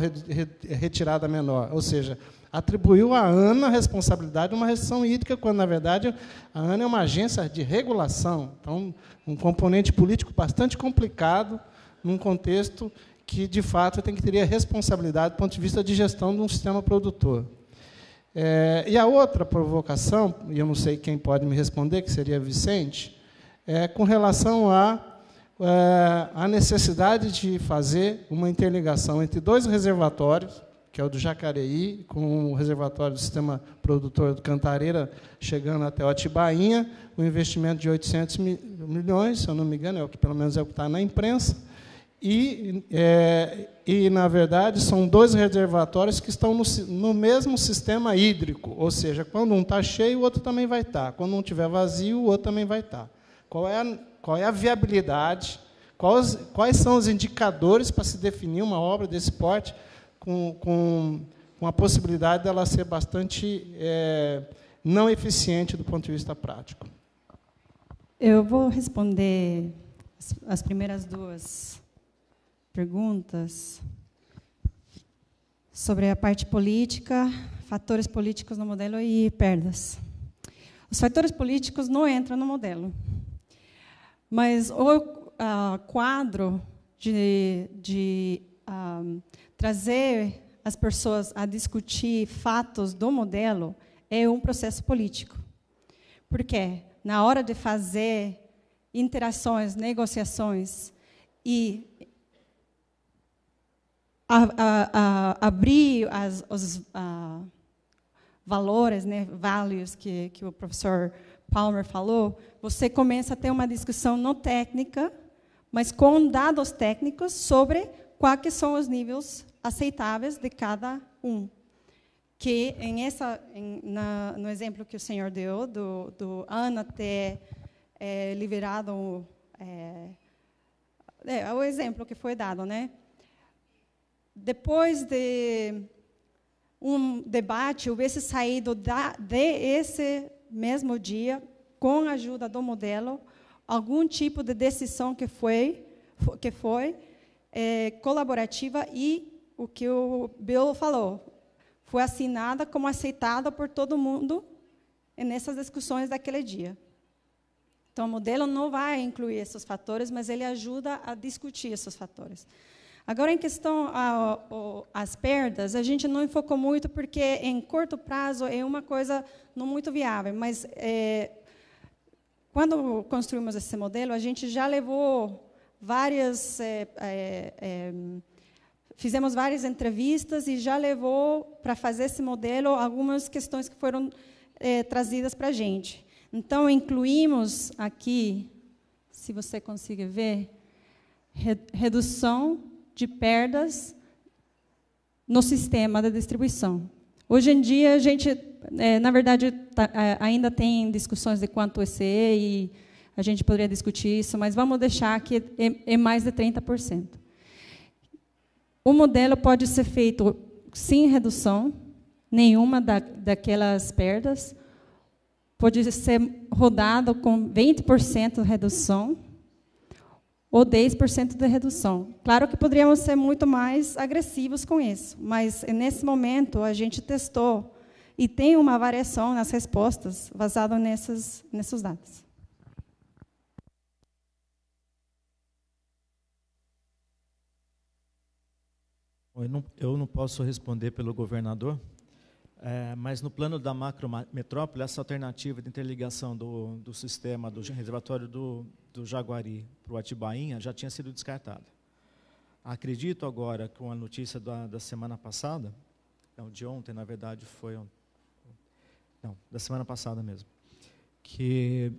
retirada menor, ou seja, atribuiu à ANA a responsabilidade de uma restrição hídrica, quando, na verdade, a ANA é uma agência de regulação. Então, um componente político bastante complicado, num contexto que, de fato, tem que ter responsabilidade do ponto de vista de gestão de um sistema produtor. É, e a outra provocação, e eu não sei quem pode me responder, que seria Vicente, é com relação à é, a necessidade de fazer uma interligação entre dois reservatórios, que é o do Jacareí, com o reservatório do sistema produtor do Cantareira, chegando até o Atibainha, um investimento de 800 milhões, se eu não me engano, é o que pelo menos é o que está na imprensa, e, é, e, na verdade, são dois reservatórios que estão no, no mesmo sistema hídrico, ou seja, quando um está cheio, o outro também vai estar. Tá. Quando um estiver vazio, o outro também vai estar. Tá. Qual, é a, qual é a viabilidade? Quais, quais são os indicadores para se definir uma obra desse porte com, com, com a possibilidade dela ser bastante é, não eficiente do ponto de vista prático. Eu vou responder as, as primeiras duas perguntas sobre a parte política, fatores políticos no modelo e perdas. Os fatores políticos não entram no modelo, mas o uh, quadro de, de uh, trazer as pessoas a discutir fatos do modelo é um processo político. Porque na hora de fazer interações, negociações e a, a, a, abrir as, os valores, né, values que, que o professor Palmer falou, você começa a ter uma discussão não técnica, mas com dados técnicos sobre quais são os níveis aceitáveis de cada um. que em essa, em, na, no exemplo que o senhor deu, do, do Ana ter é, liberado, é, é, o exemplo que foi dado, né? Depois de um debate, houvesse saído da, de esse mesmo dia, com a ajuda do modelo, algum tipo de decisão que foi, que foi é, colaborativa e o que o Bill falou, foi assinada como aceitada por todo mundo nessas discussões daquele dia. Então, o modelo não vai incluir esses fatores, mas ele ajuda a discutir esses fatores. Agora, em questão às perdas, a gente não enfocou muito porque, em curto prazo, é uma coisa não muito viável. Mas, é, quando construímos esse modelo, a gente já levou várias é, é, é fizemos várias entrevistas e já levou para fazer esse modelo algumas questões que foram é, trazidas para a gente. Então, incluímos aqui, se você conseguir ver, redução de perdas no sistema da distribuição. Hoje em dia, a gente, é, na verdade, tá, ainda tem discussões de quanto ECE e a gente poderia discutir isso, mas vamos deixar que é, é mais de 30%. O modelo pode ser feito sem redução nenhuma da, daquelas perdas, pode ser rodado com 20% de redução ou 10% de redução. Claro que poderíamos ser muito mais agressivos com isso, mas nesse momento a gente testou e tem uma variação nas respostas baseada nesses, nesses dados. Eu não, eu não posso responder pelo governador, é, mas no plano da macrometrópole, essa alternativa de interligação do, do sistema do reservatório do, do Jaguari para o Atibainha já tinha sido descartada. Acredito agora, com a notícia da, da semana passada, não, de ontem, na verdade, foi. Não, da semana passada mesmo, que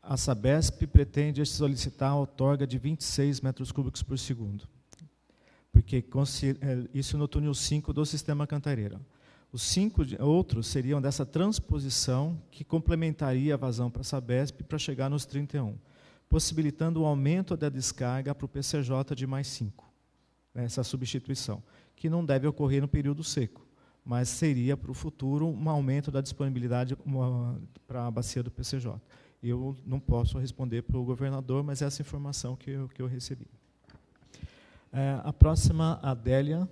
a Sabesp pretende solicitar a outorga de 26 metros cúbicos por segundo porque é, isso no túnel 5 do sistema Cantareira. Os cinco outros seriam dessa transposição que complementaria a vazão para a Sabesp para chegar nos 31, possibilitando o aumento da descarga para o PCJ de mais 5, né, essa substituição, que não deve ocorrer no período seco, mas seria para o futuro um aumento da disponibilidade para a bacia do PCJ. Eu não posso responder para o governador, mas é essa informação que eu, que eu recebi. É, a próxima, Adélia.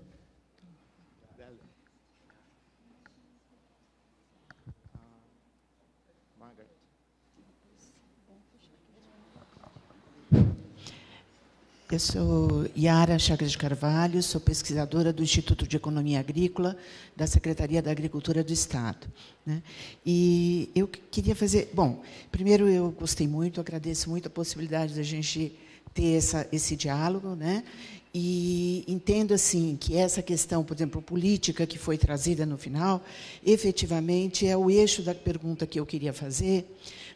Eu sou Yara Chagas de Carvalho, sou pesquisadora do Instituto de Economia Agrícola da Secretaria da Agricultura do Estado. Né? E eu queria fazer. Bom, primeiro eu gostei muito, agradeço muito a possibilidade da gente ter essa, esse diálogo, né? E entendo assim que essa questão, por exemplo, política que foi trazida no final, efetivamente é o eixo da pergunta que eu queria fazer,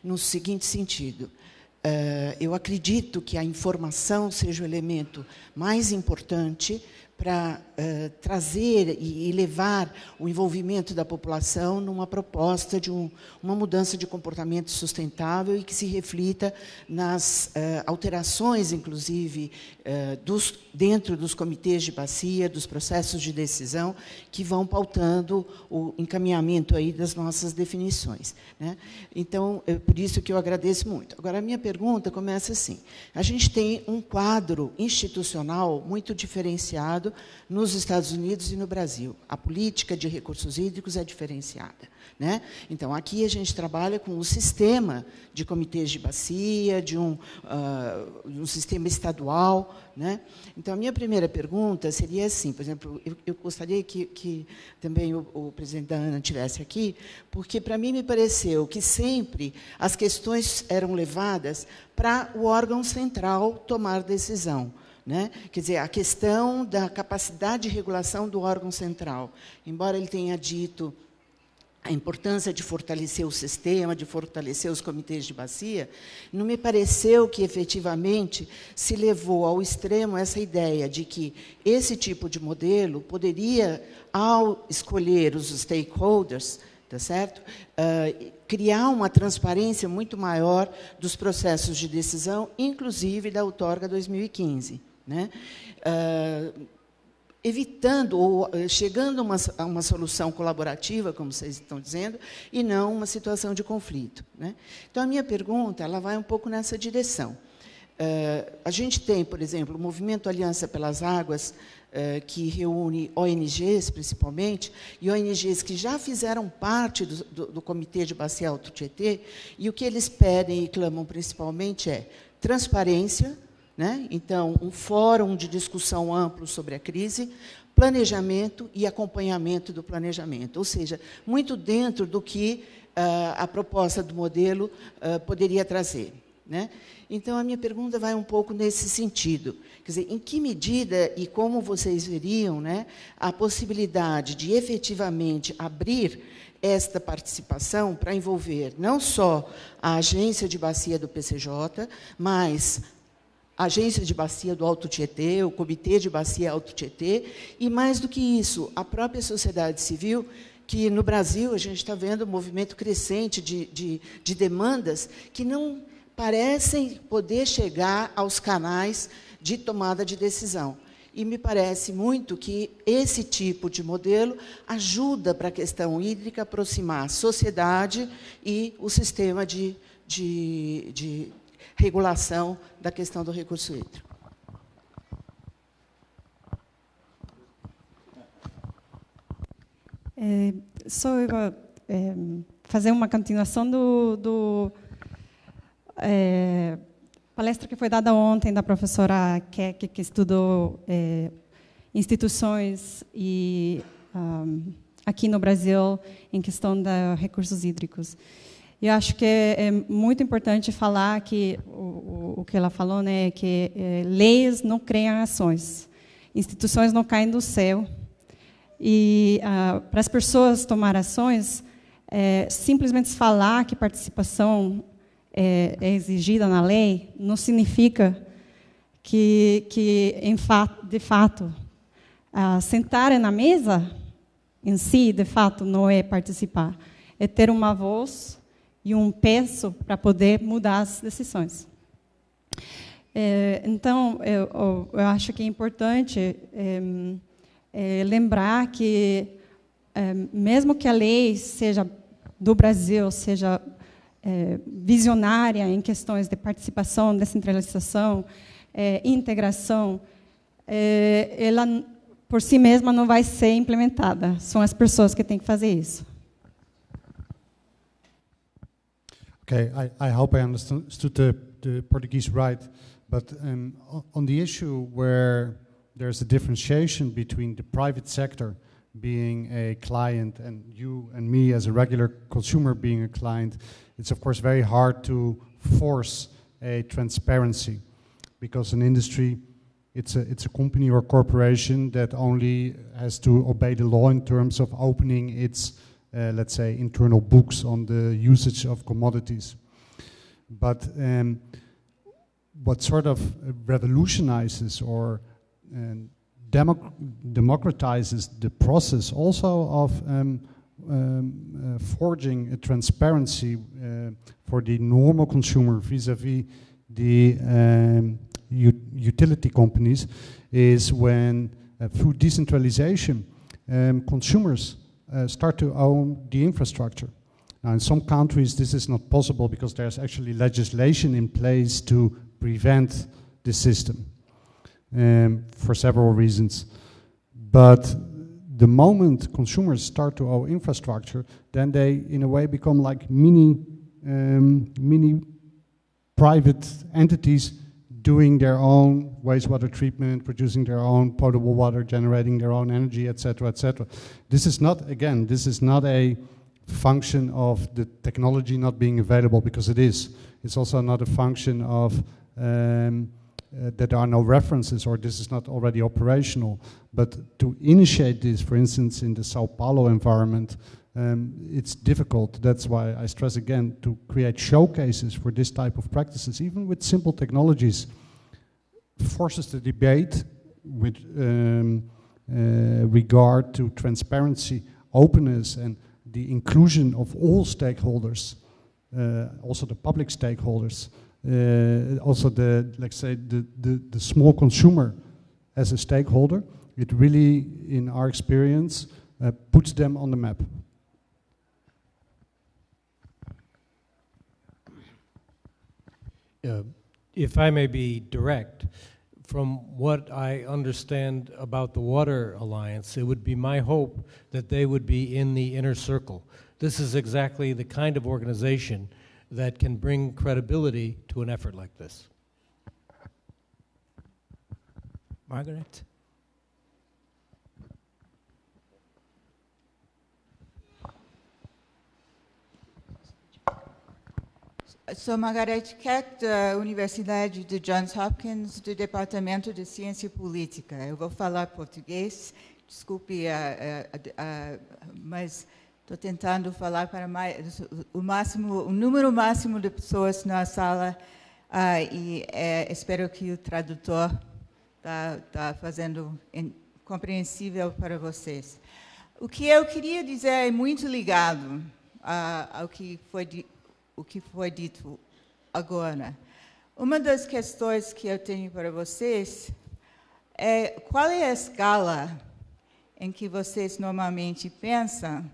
no seguinte sentido: uh, eu acredito que a informação seja o elemento mais importante para uh, trazer e, e, levar o envolvimento da população numa proposta de um, uma mudança de comportamento sustentável e que se reflita nas uh, alterações, inclusive, uh, dos, dentro dos comitês de bacia, dos processos de decisão, que vão pautando o encaminhamento aí das nossas definições. Né? Então, é por isso que eu agradeço muito. Agora, a minha pergunta começa assim. A gente tem um quadro institucional muito diferenciado nos Estados Unidos e no Brasil. A política de recursos hídricos é diferenciada. Né? Então, aqui a gente trabalha com um sistema de comitês de bacia, de um, uh, um sistema estadual. Né? Então, a minha primeira pergunta seria assim, por exemplo, eu, eu gostaria que, que também o, o, presidente da ANA estivesse aqui, porque, para mim, me pareceu que sempre as questões eram levadas para o órgão central tomar decisão. Né? Quer dizer, a questão da capacidade de regulação do órgão central. Embora ele tenha dito a importância de fortalecer o sistema, de fortalecer os comitês de bacia, não me pareceu que efetivamente se levou ao extremo essa ideia de que esse tipo de modelo poderia, ao escolher os stakeholders, tá certo? Uh, criar uma transparência muito maior dos processos de decisão, inclusive da outorga 2015. Né? Uh, evitando ou eh, chegando a uma, a uma, solução colaborativa, como vocês estão dizendo, e não uma situação de conflito. Né? Então, a minha pergunta ela vai um pouco nessa direção. Uh, a gente tem, por exemplo, o Movimento Aliança pelas Águas, uh, que reúne ONGs, principalmente, e ONGs que já fizeram parte do, do, do Comitê de Bacia Alto Tietê, e o que eles pedem e clamam principalmente é transparência, né? Então, um fórum de discussão amplo sobre a crise, planejamento e acompanhamento do planejamento, ou seja, muito dentro do que uh, a proposta do modelo uh, poderia trazer. Né? Então, a minha pergunta vai um pouco nesse sentido. Quer dizer, em que medida e como vocês veriam né, a possibilidade de efetivamente abrir esta participação para envolver não só a agência de bacia do PCJ, mas a Agência de Bacia do Alto Tietê, o Comitê de Bacia Alto Tietê, e mais do que isso, a própria sociedade civil, que no Brasil a gente está vendo um movimento crescente de, de, de demandas que não parecem poder chegar aos canais de tomada de decisão. E me parece muito que esse tipo de modelo ajuda para a questão hídrica aproximar a sociedade e o sistema de, de, de regulação da questão do recurso hídrico. É, só é, fazer uma continuação do, do é, palestra que foi dada ontem da professora Keck, que estudou é, instituições e um, aqui no Brasil em questão de recursos hídricos. E acho que é, é, muito importante falar que o, o que ela falou, né, que é, leis não criam ações, instituições não caem do céu. E ah, para as pessoas tomar ações, é, simplesmente falar que participação é, é, exigida na lei não significa que, que fato, de fato, ah, sentar na mesa em si, de fato, não é participar. É ter uma voz e um peso para poder mudar as decisões. É, então, eu, eu, acho que é importante é, é, lembrar que, é, mesmo que a lei seja do Brasil, seja é, visionária em questões de participação, descentralização, é, integração, ela por si mesma não vai ser implementada. São as pessoas que têm que fazer isso. Okay, I, I hope I understood the, the Portuguese right, but um, on the issue where there's a differentiation between the private sector being a client and you and me as a regular consumer being a client, it's of course very hard to force a transparency because an industry it's a, it's a company or corporation that only has to obey the law in terms of opening its let's say, internal books on the usage of commodities. But um, what sort of revolutionizes or um, democ democratizes the process also of um, um, uh, forging a transparency uh, for the normal consumer vis-a-vis -vis the um, utility companies is when uh, through decentralization um, consumers uh, start to own the infrastructure. Now, in some countries, this is not possible because there's actually legislation in place to prevent the system um, for several reasons. But the moment consumers start to own infrastructure, then they, in a way, become like mini, um, mini private entities doing their own wastewater treatment, producing their own potable water, generating their own energy, etc., etc. This is not, again, this is not a function of the technology not being available because it is. It's also not a function of um, uh, that there are no references or this is not already operational. But to initiate this, for instance, in the Sao Paulo environment, um, it's difficult. That's why I stress again to create showcases for this type of practices, even with simple technologies, forces the debate with um, uh, regard to transparency, openness, and the inclusion of all stakeholders, uh, also the public stakeholders, uh, also the, let's say, the, the, the small consumer as a stakeholder. It really, in our experience, uh, puts them on the map. Uh, if I may be direct, from what I understand about the Water Alliance, it would be my hope that they would be in the inner circle. This is exactly the kind of organization that can bring credibility to an effort like this. Margaret? Sou Margaret Keck, da Universidade de Johns Hopkins, do Departamento de Ciência Política. Eu vou falar português, desculpe, mas estou tentando falar para mais, o máximo, o número máximo de pessoas na sala e espero que o tradutor está tá fazendo compreensível para vocês. O que eu queria dizer é muito ligado ao que foi o que foi dito agora. Uma das questões que eu tenho para vocês é qual é a escala em que vocês normalmente pensam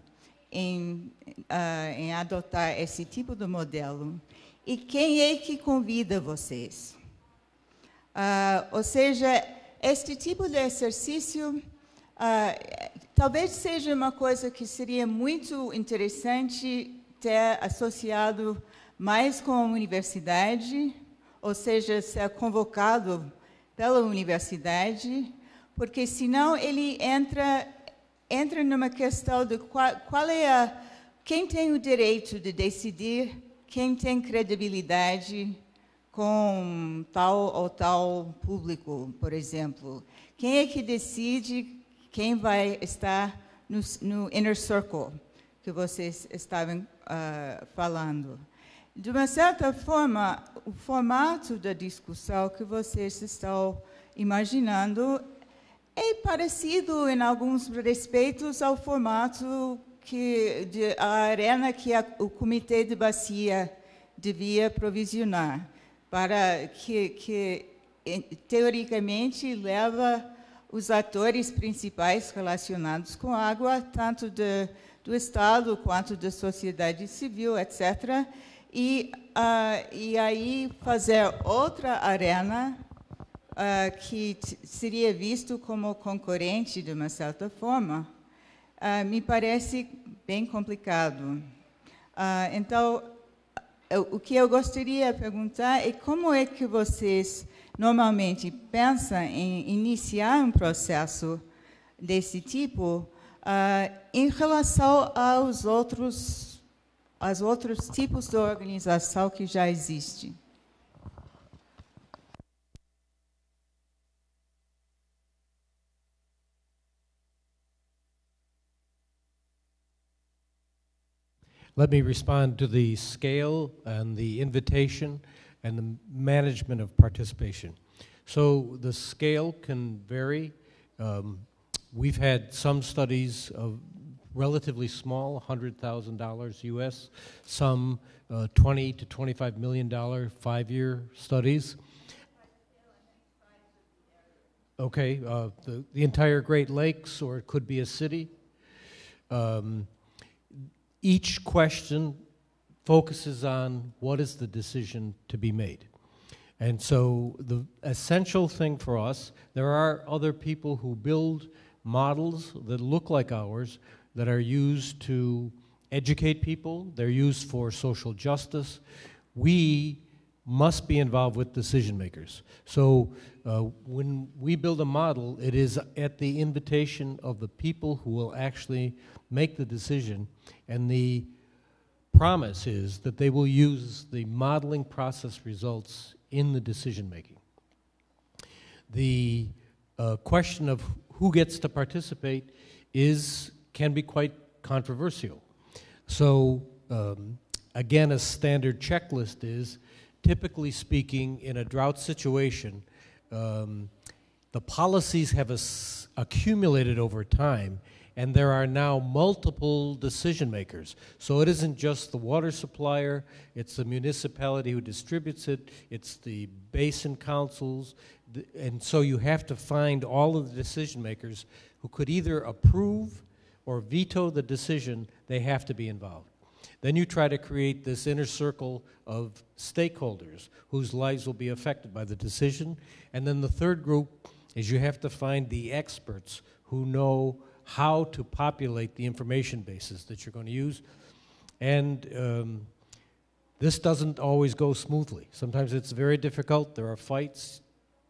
em, uh, em adotar esse tipo de modelo e quem é que convida vocês? Uh, ou seja, este tipo de exercício uh, talvez seja uma coisa que seria muito interessante ter associado mais com a universidade, ou seja, ser convocado pela universidade, porque senão ele entra entra numa questão de qual, qual é a quem tem o direito de decidir, quem tem credibilidade com tal ou tal público, por exemplo. Quem é que decide quem vai estar no, no inner circle que vocês estavam uh, falando. De uma certa forma, o formato da discussão que vocês estão imaginando é parecido em alguns respeitos ao formato que de, a arena que a, o comitê de bacia devia provisionar para que, que teoricamente leva os atores principais relacionados com água, tanto de do Estado quanto da sociedade civil, etc. E, uh, e aí fazer outra arena uh, que seria visto como concorrente de uma certa forma, uh, me parece bem complicado. então, o que eu gostaria de perguntar é como é que vocês normalmente pensam em iniciar um processo desse tipo Uh, em relação aos outros, aos outros tipos de organização que já existem. Let me respond to the scale and the invitation and the management of participation. So the scale can vary. Um, We've had some studies of relatively small, $100,000 US, some uh, 20 to 25 million dollar five-year studies. Okay, uh, the, the entire Great Lakes, or it could be a city. Um, each question focuses on what is the decision to be made. And so the essential thing for us, there are other people who build models that look like ours that are used to educate people, they're used for social justice. We must be involved with decision makers. So uh, when we build a model, it is at the invitation of the people who will actually make the decision, and the promise is that they will use the modeling process results in the decision making. The uh, question of who gets to participate is can be quite controversial. So, um, again, a standard checklist is typically speaking, in a drought situation, um, the policies have accumulated over time, and there are now multiple decision makers. So it isn't just the water supplier, it's the municipality who distributes it, it's the basin councils, and so you have to find all of the decision makers who could either approve or veto the decision, they have to be involved. Then you try to create this inner circle of stakeholders whose lives will be affected by the decision. And then the third group is you have to find the experts who know how to populate the information bases that you're going to use. And um, this doesn't always go smoothly. Sometimes it's very difficult. There are fights.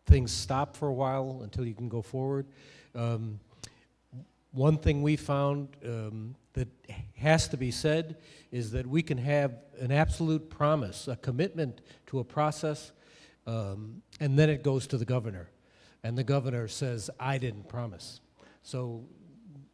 Things stop for a while until you can go forward. Um, one thing we found um, that has to be said is that we can have an absolute promise, a commitment to a process, um, and then it goes to the governor. And the governor says, I didn't promise. So,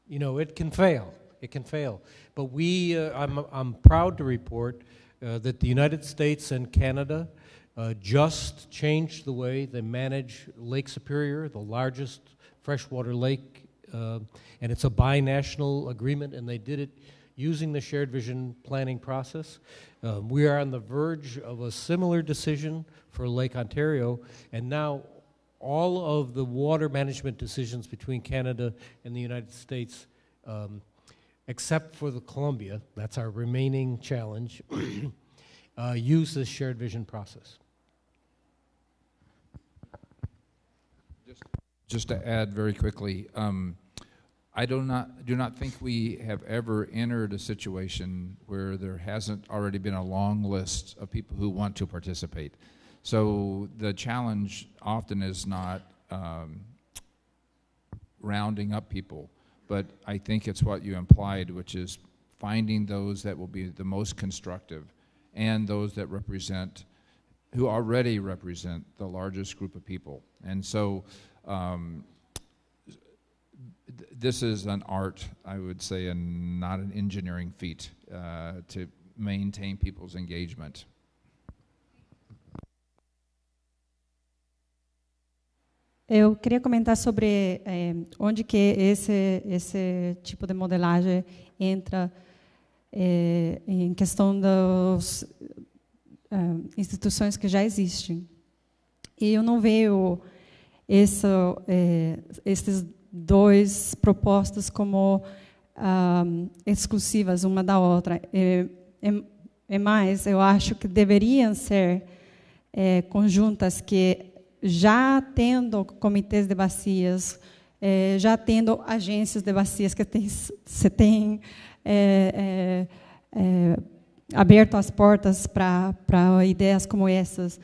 you know, it can fail. It can fail. But we, uh, I'm, I'm proud to report uh, that the United States and Canada uh, just changed the way they manage Lake Superior, the largest freshwater lake uh, and it's a binational agreement, and they did it using the shared vision planning process. Um, we are on the verge of a similar decision for Lake Ontario, and now all of the water management decisions between Canada and the United States, um, except for the Columbia, that's our remaining challenge, uh, use this shared vision process. Just to add very quickly, um, I do not, do not think we have ever entered a situation where there hasn't already been a long list of people who want to participate. So the challenge often is not um, rounding up people, but I think it's what you implied, which is finding those that will be the most constructive and those that represent, who already represent the largest group of people. And so um, th- this is an art, I would say, and not an engineering feat uh, to maintain people's engagement. Eu queria comentar sobre eh, onde que esse esse tipo de modelagem entra eh, em questão das ah, instituições que já existem. E eu não vejo esse, eh, esses dois propostas como ah, exclusivas uma da outra. É, é, é mais, eu acho que deveriam ser eh, conjuntas que já tendo comitês de bacias, eh, já tendo agências de bacias que tem, se tem eh, eh, eh, aberto as portas para ideias como essas,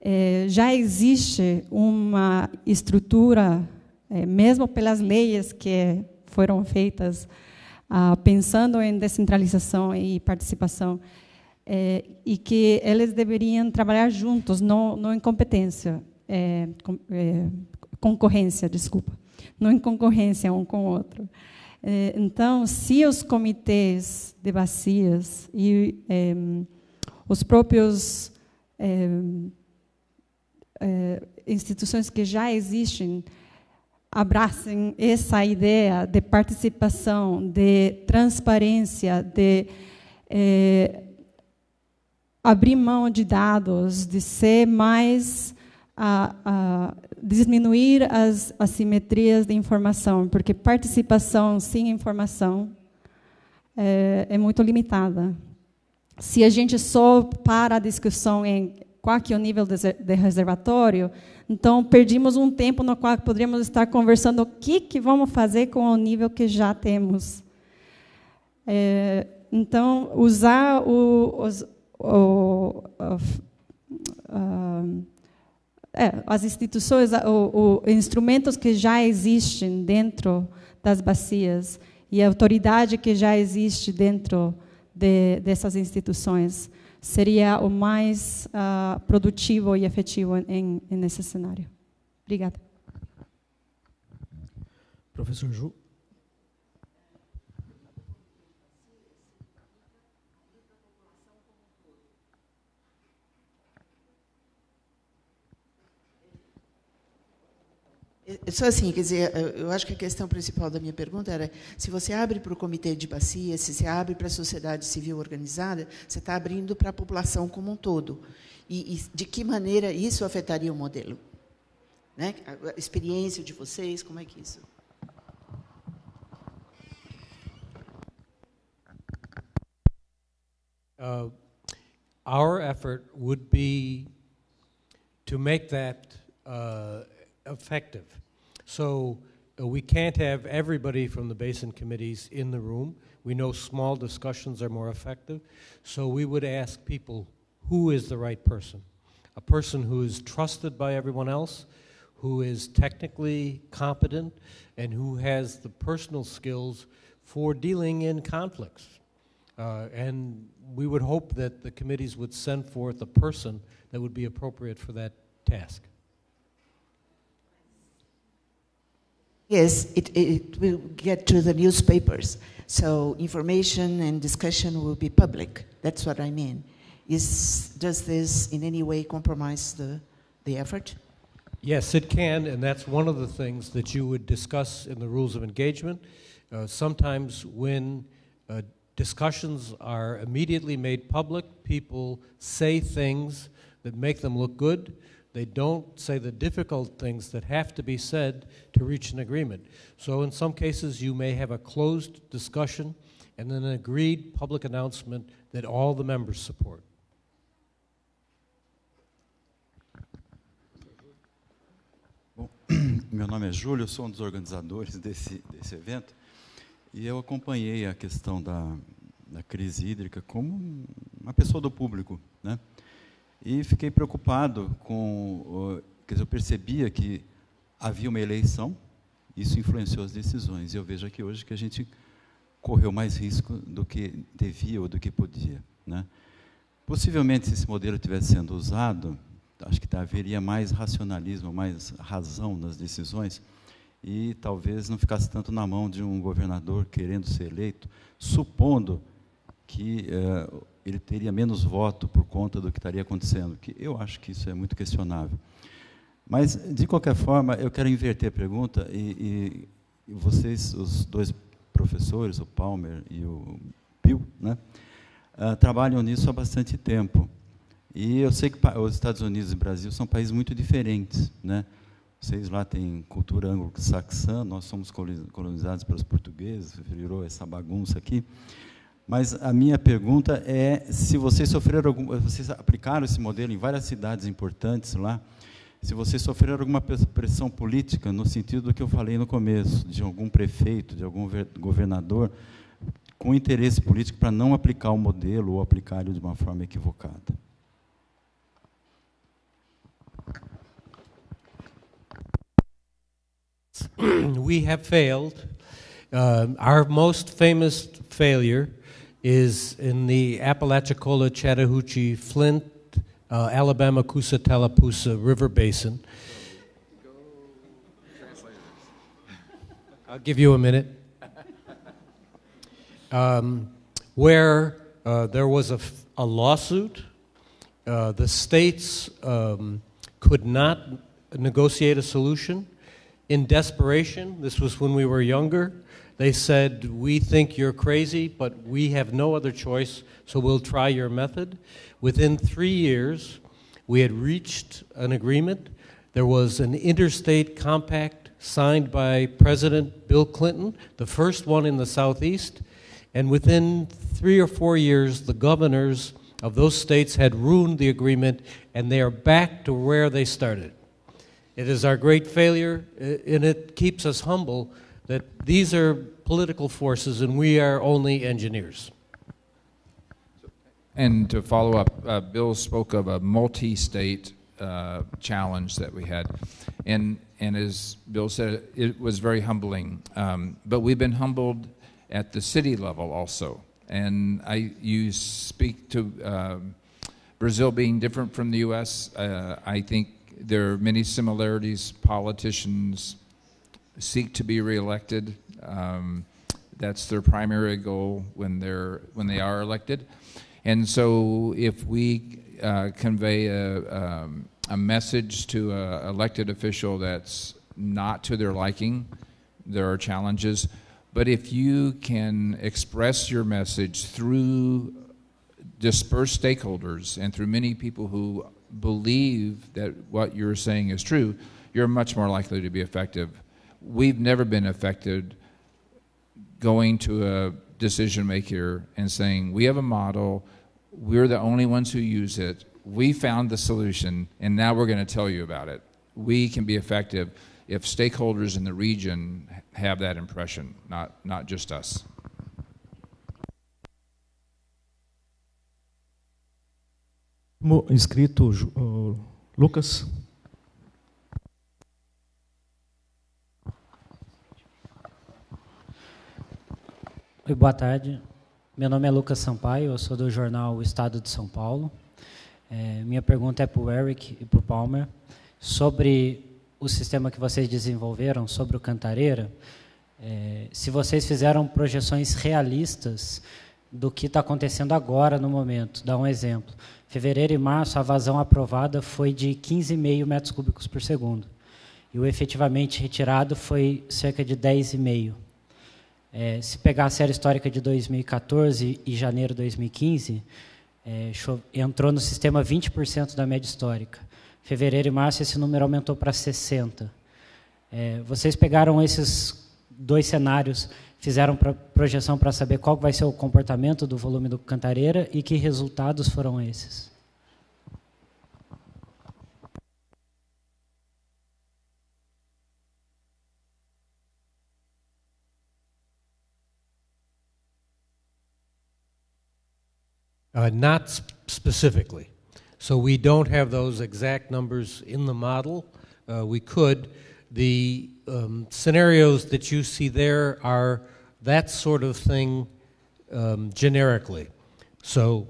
eh, já existe uma estrutura, eh, mesmo pelas leis que foram feitas, ah, pensando em descentralização e participação, e que eles deveriam trabalhar juntos, não, não em competência é, é, concorrência, desculpa, não em concorrência um com o outro. É, então, se os comitês de bacias e é, os próprios é, é, instituições que já existem abracem essa ideia de participação, de transparência, de abrir mão de dados, de ser mais a, a diminuir as assimetrias de informação, porque participação sem informação é, é, muito limitada. Se a gente só para a discussão em qual que é o nível de, reservatório, então perdemos um tempo no qual poderíamos estar conversando o que, que vamos fazer com o nível que já temos. É, então, usar o, os, o, o, o é, as instituições, o, o, instrumentos que já existem dentro das bacias e a autoridade que já existe dentro de, dessas instituições seria o mais uh, produtivo e efetivo em, nesse cenário. Obrigada. Professor Ju. Só assim, quer dizer, eu acho que a questão principal da minha pergunta era se você abre para o comitê de bacia, se você abre para a sociedade civil organizada, você está abrindo para a população como um todo. E, e, de que maneira isso afetaria o modelo? Né? A experiência de vocês, como é que isso? Uh, our effort would be to make that uh, effective. So uh, we can't have everybody from the basin committees in the room. We know small discussions are more effective. So we would ask people who is the right person? A person who is trusted by everyone else, who is technically competent, and who has the personal skills for dealing in conflicts. Uh, and we would hope that the committees would send forth a person that would be appropriate for that task. Yes, it, it will get to the newspapers. So information and discussion will be public. That's what I mean. Is, does this in any way compromise the, the effort? Yes, it can, and that's one of the things that you would discuss in the rules of engagement. Uh, sometimes when uh, discussions are immediately made public, people say things that make them look good. They don't say the difficult things that have to be said to reach an agreement. So, in some cases, you may have a closed discussion and then an agreed public announcement that all the members support. Bom, meu nome é Júlio, sou um dos organizadores desse, desse evento e eu acompanhei a questão da, da crise hídrica como uma pessoa do público, né? E fiquei preocupado com. Quer dizer, eu percebia que havia uma eleição, isso influenciou as decisões. E eu vejo aqui hoje que a gente correu mais risco do que devia ou do que podia. Né? Possivelmente, se esse modelo estivesse sendo usado, acho que haveria mais racionalismo, mais razão nas decisões, e talvez não ficasse tanto na mão de um governador querendo ser eleito, supondo que eh, ele teria menos voto por conta do que estaria acontecendo, que eu acho que isso é muito questionável. Mas, de qualquer forma, eu quero inverter a pergunta e, e vocês, os dois professores, o Palmer e o Bill, né, uh, trabalham nisso há bastante tempo. E eu sei que os Estados Unidos e Brasil são países muito diferentes. Né? Vocês lá têm cultura anglo-saxã, nós somos colonizados pelos portugueses, virou essa bagunça aqui. Mas a minha pergunta é se vocês sofreram algum, vocês aplicaram esse modelo em várias cidades importantes lá, se vocês sofreram alguma pressão política no sentido do que eu falei no começo, de algum prefeito, de algum governador com interesse político para não aplicar o modelo ou aplicar ele de uma forma equivocada. We have failed. Uh, our most famous failure is in the Apalachicola, Chattahoochee, Flint, uh, Alabama, Coosa, Tallapoosa River Basin. I'll give you a minute. Um, where uh, there was a, a lawsuit, uh, the states um, could not negotiate a solution. In desperation, this was when we were younger, they said, We think you're crazy, but we have no other choice, so we'll try your method. Within three years, we had reached an agreement. There was an interstate compact signed by President Bill Clinton, the first one in the Southeast. And within three or four years, the governors of those states had ruined the agreement, and they are back to where they started. It is our great failure, and it keeps us humble that these are political forces and we are only engineers. And to follow up, uh, Bill spoke of a multi state uh, challenge that we had. And, and as Bill said, it was very humbling. Um, but we've been humbled at the city level also. And I, you speak to um, Brazil being different from the U.S. Uh, I think there are many similarities. Politicians seek to be reelected. Um, that's their primary goal when they're when they are elected. And so, if we uh, convey a, um, a message to an elected official that's not to their liking. There are challenges. But if you can express your message through dispersed stakeholders and through many people who believe that what you're saying is true, you're much more likely to be effective. We've never been affected going to a decision maker and saying, We have a model, we're the only ones who use it, we found the solution, and now we're going to tell you about it. We can be effective if stakeholders in the region have that impression, not, not just us. Inscrito uh, Lucas. Oi, boa tarde. Meu nome é Lucas Sampaio, eu sou do jornal Estado de São Paulo. É, minha pergunta é para o Eric e para o Palmer sobre o sistema que vocês desenvolveram, sobre o Cantareira. É, se vocês fizeram projeções realistas do que está acontecendo agora no momento. Dá um exemplo. Fevereiro e março, a vazão aprovada foi de 15,5 metros cúbicos por segundo. E o efetivamente retirado foi cerca de 10,5. É, se pegar a série histórica de 2014 e janeiro de 2015, é, entrou no sistema 20% da média histórica. Fevereiro e março, esse número aumentou para 60%. É, vocês pegaram esses dois cenários, fizeram pra, projeção para saber qual vai ser o comportamento do volume do Cantareira e que resultados foram esses? Uh, not sp specifically. So we don't have those exact numbers in the model. Uh, we could. The um, scenarios that you see there are that sort of thing um, generically. So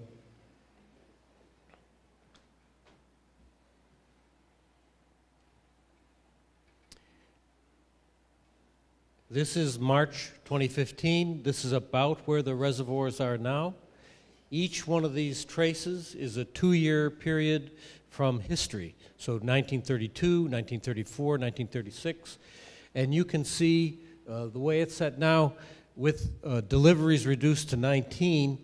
This is March 2015. This is about where the reservoirs are now. Each one of these traces is a two year period from history. So 1932, 1934, 1936. And you can see uh, the way it's set now with uh, deliveries reduced to 19,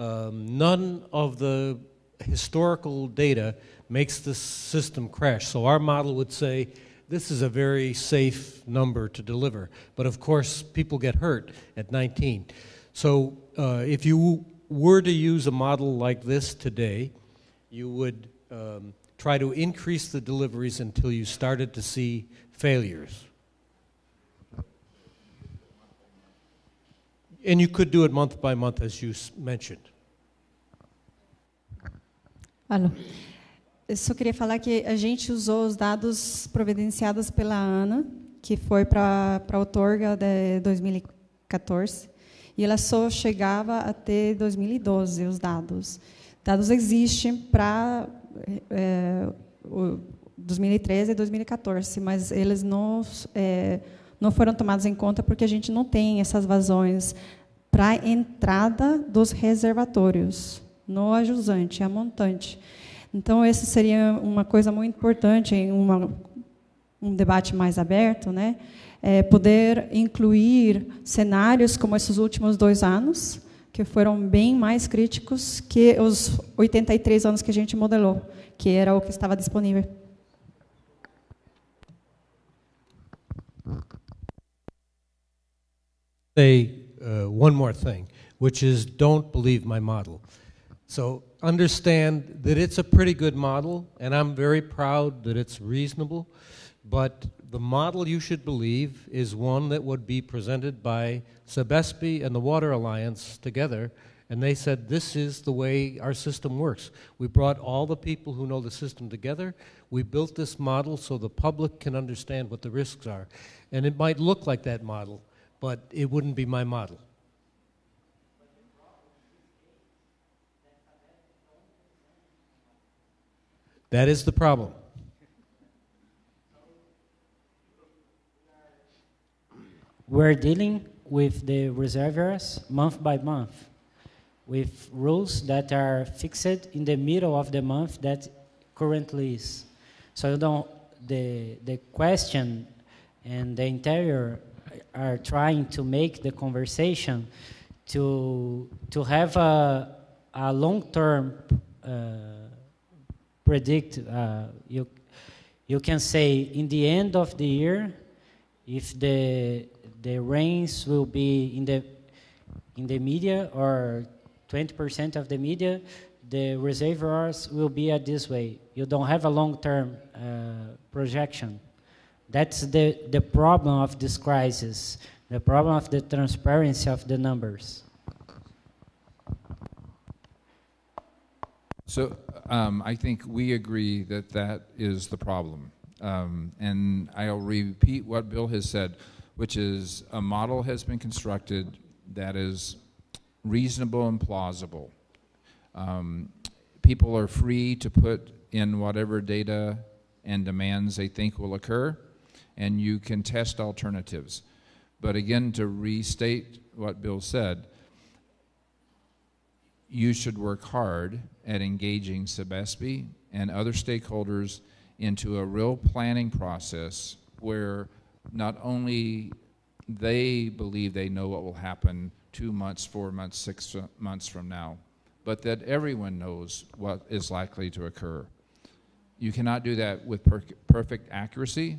um, none of the historical data makes the system crash. So our model would say this is a very safe number to deliver. But of course, people get hurt at 19. So uh, if you were to use a model like this today, you would um, try to increase the deliveries until you started to see failures. And you could do it month by month, as you mentioned. Alô. Eu só queria falar que a gente usou os dados providenciados pela ANA, que foi para a outorga de 2014. E ela só chegava até 2012, os dados. Dados existem para é, 2013 e 2014, mas eles não, é, não foram tomados em conta porque a gente não tem essas vazões para a entrada dos reservatórios, no ajusante, a montante. Então, esse seria uma coisa muito importante em uma, um debate mais aberto, né? É, poder incluir cenários como esses últimos dois anos, que foram bem mais críticos que os 83 anos que a gente modelou, que era o que estava disponível. Say uh, one more thing, which is don't believe my model. So understand that it's a pretty good model, and I'm very proud that it's reasonable, but the model you should believe is one that would be presented by Sebespi and the Water Alliance together, and they said, This is the way our system works. We brought all the people who know the system together. We built this model so the public can understand what the risks are. And it might look like that model, but it wouldn't be my model. That is the problem. We're dealing with the reservoirs month by month with rules that are fixed in the middle of the month that currently is. So you don't, the, the question and the interior are trying to make the conversation to to have a, a long-term uh, predict. Uh, you you can say in the end of the year, if the the rains will be in the in the media or 20% of the media, the reservoirs will be at this way. You don't have a long-term uh, projection. That's the, the problem of this crisis, the problem of the transparency of the numbers. So um, I think we agree that that is the problem. Um, and I'll repeat what Bill has said, which is a model has been constructed that is reasonable and plausible. Um, people are free to put in whatever data and demands they think will occur, and you can test alternatives. But again, to restate what Bill said, you should work hard at engaging Sebespi and other stakeholders into a real planning process where not only they believe they know what will happen two months, four months, six months from now, but that everyone knows what is likely to occur. You cannot do that with per perfect accuracy,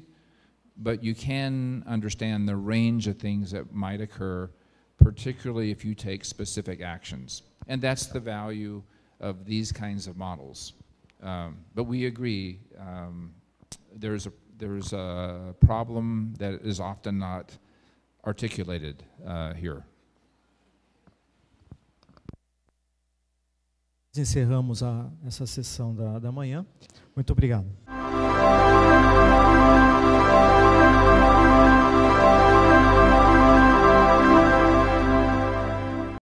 but you can understand the range of things that might occur, particularly if you take specific actions. And that's the value of these kinds of models. Um, but we agree um, there's, a, there's a problem that is often not articulated uh, here. Encerramos a, essa sessão da, da manhã. Muito obrigado.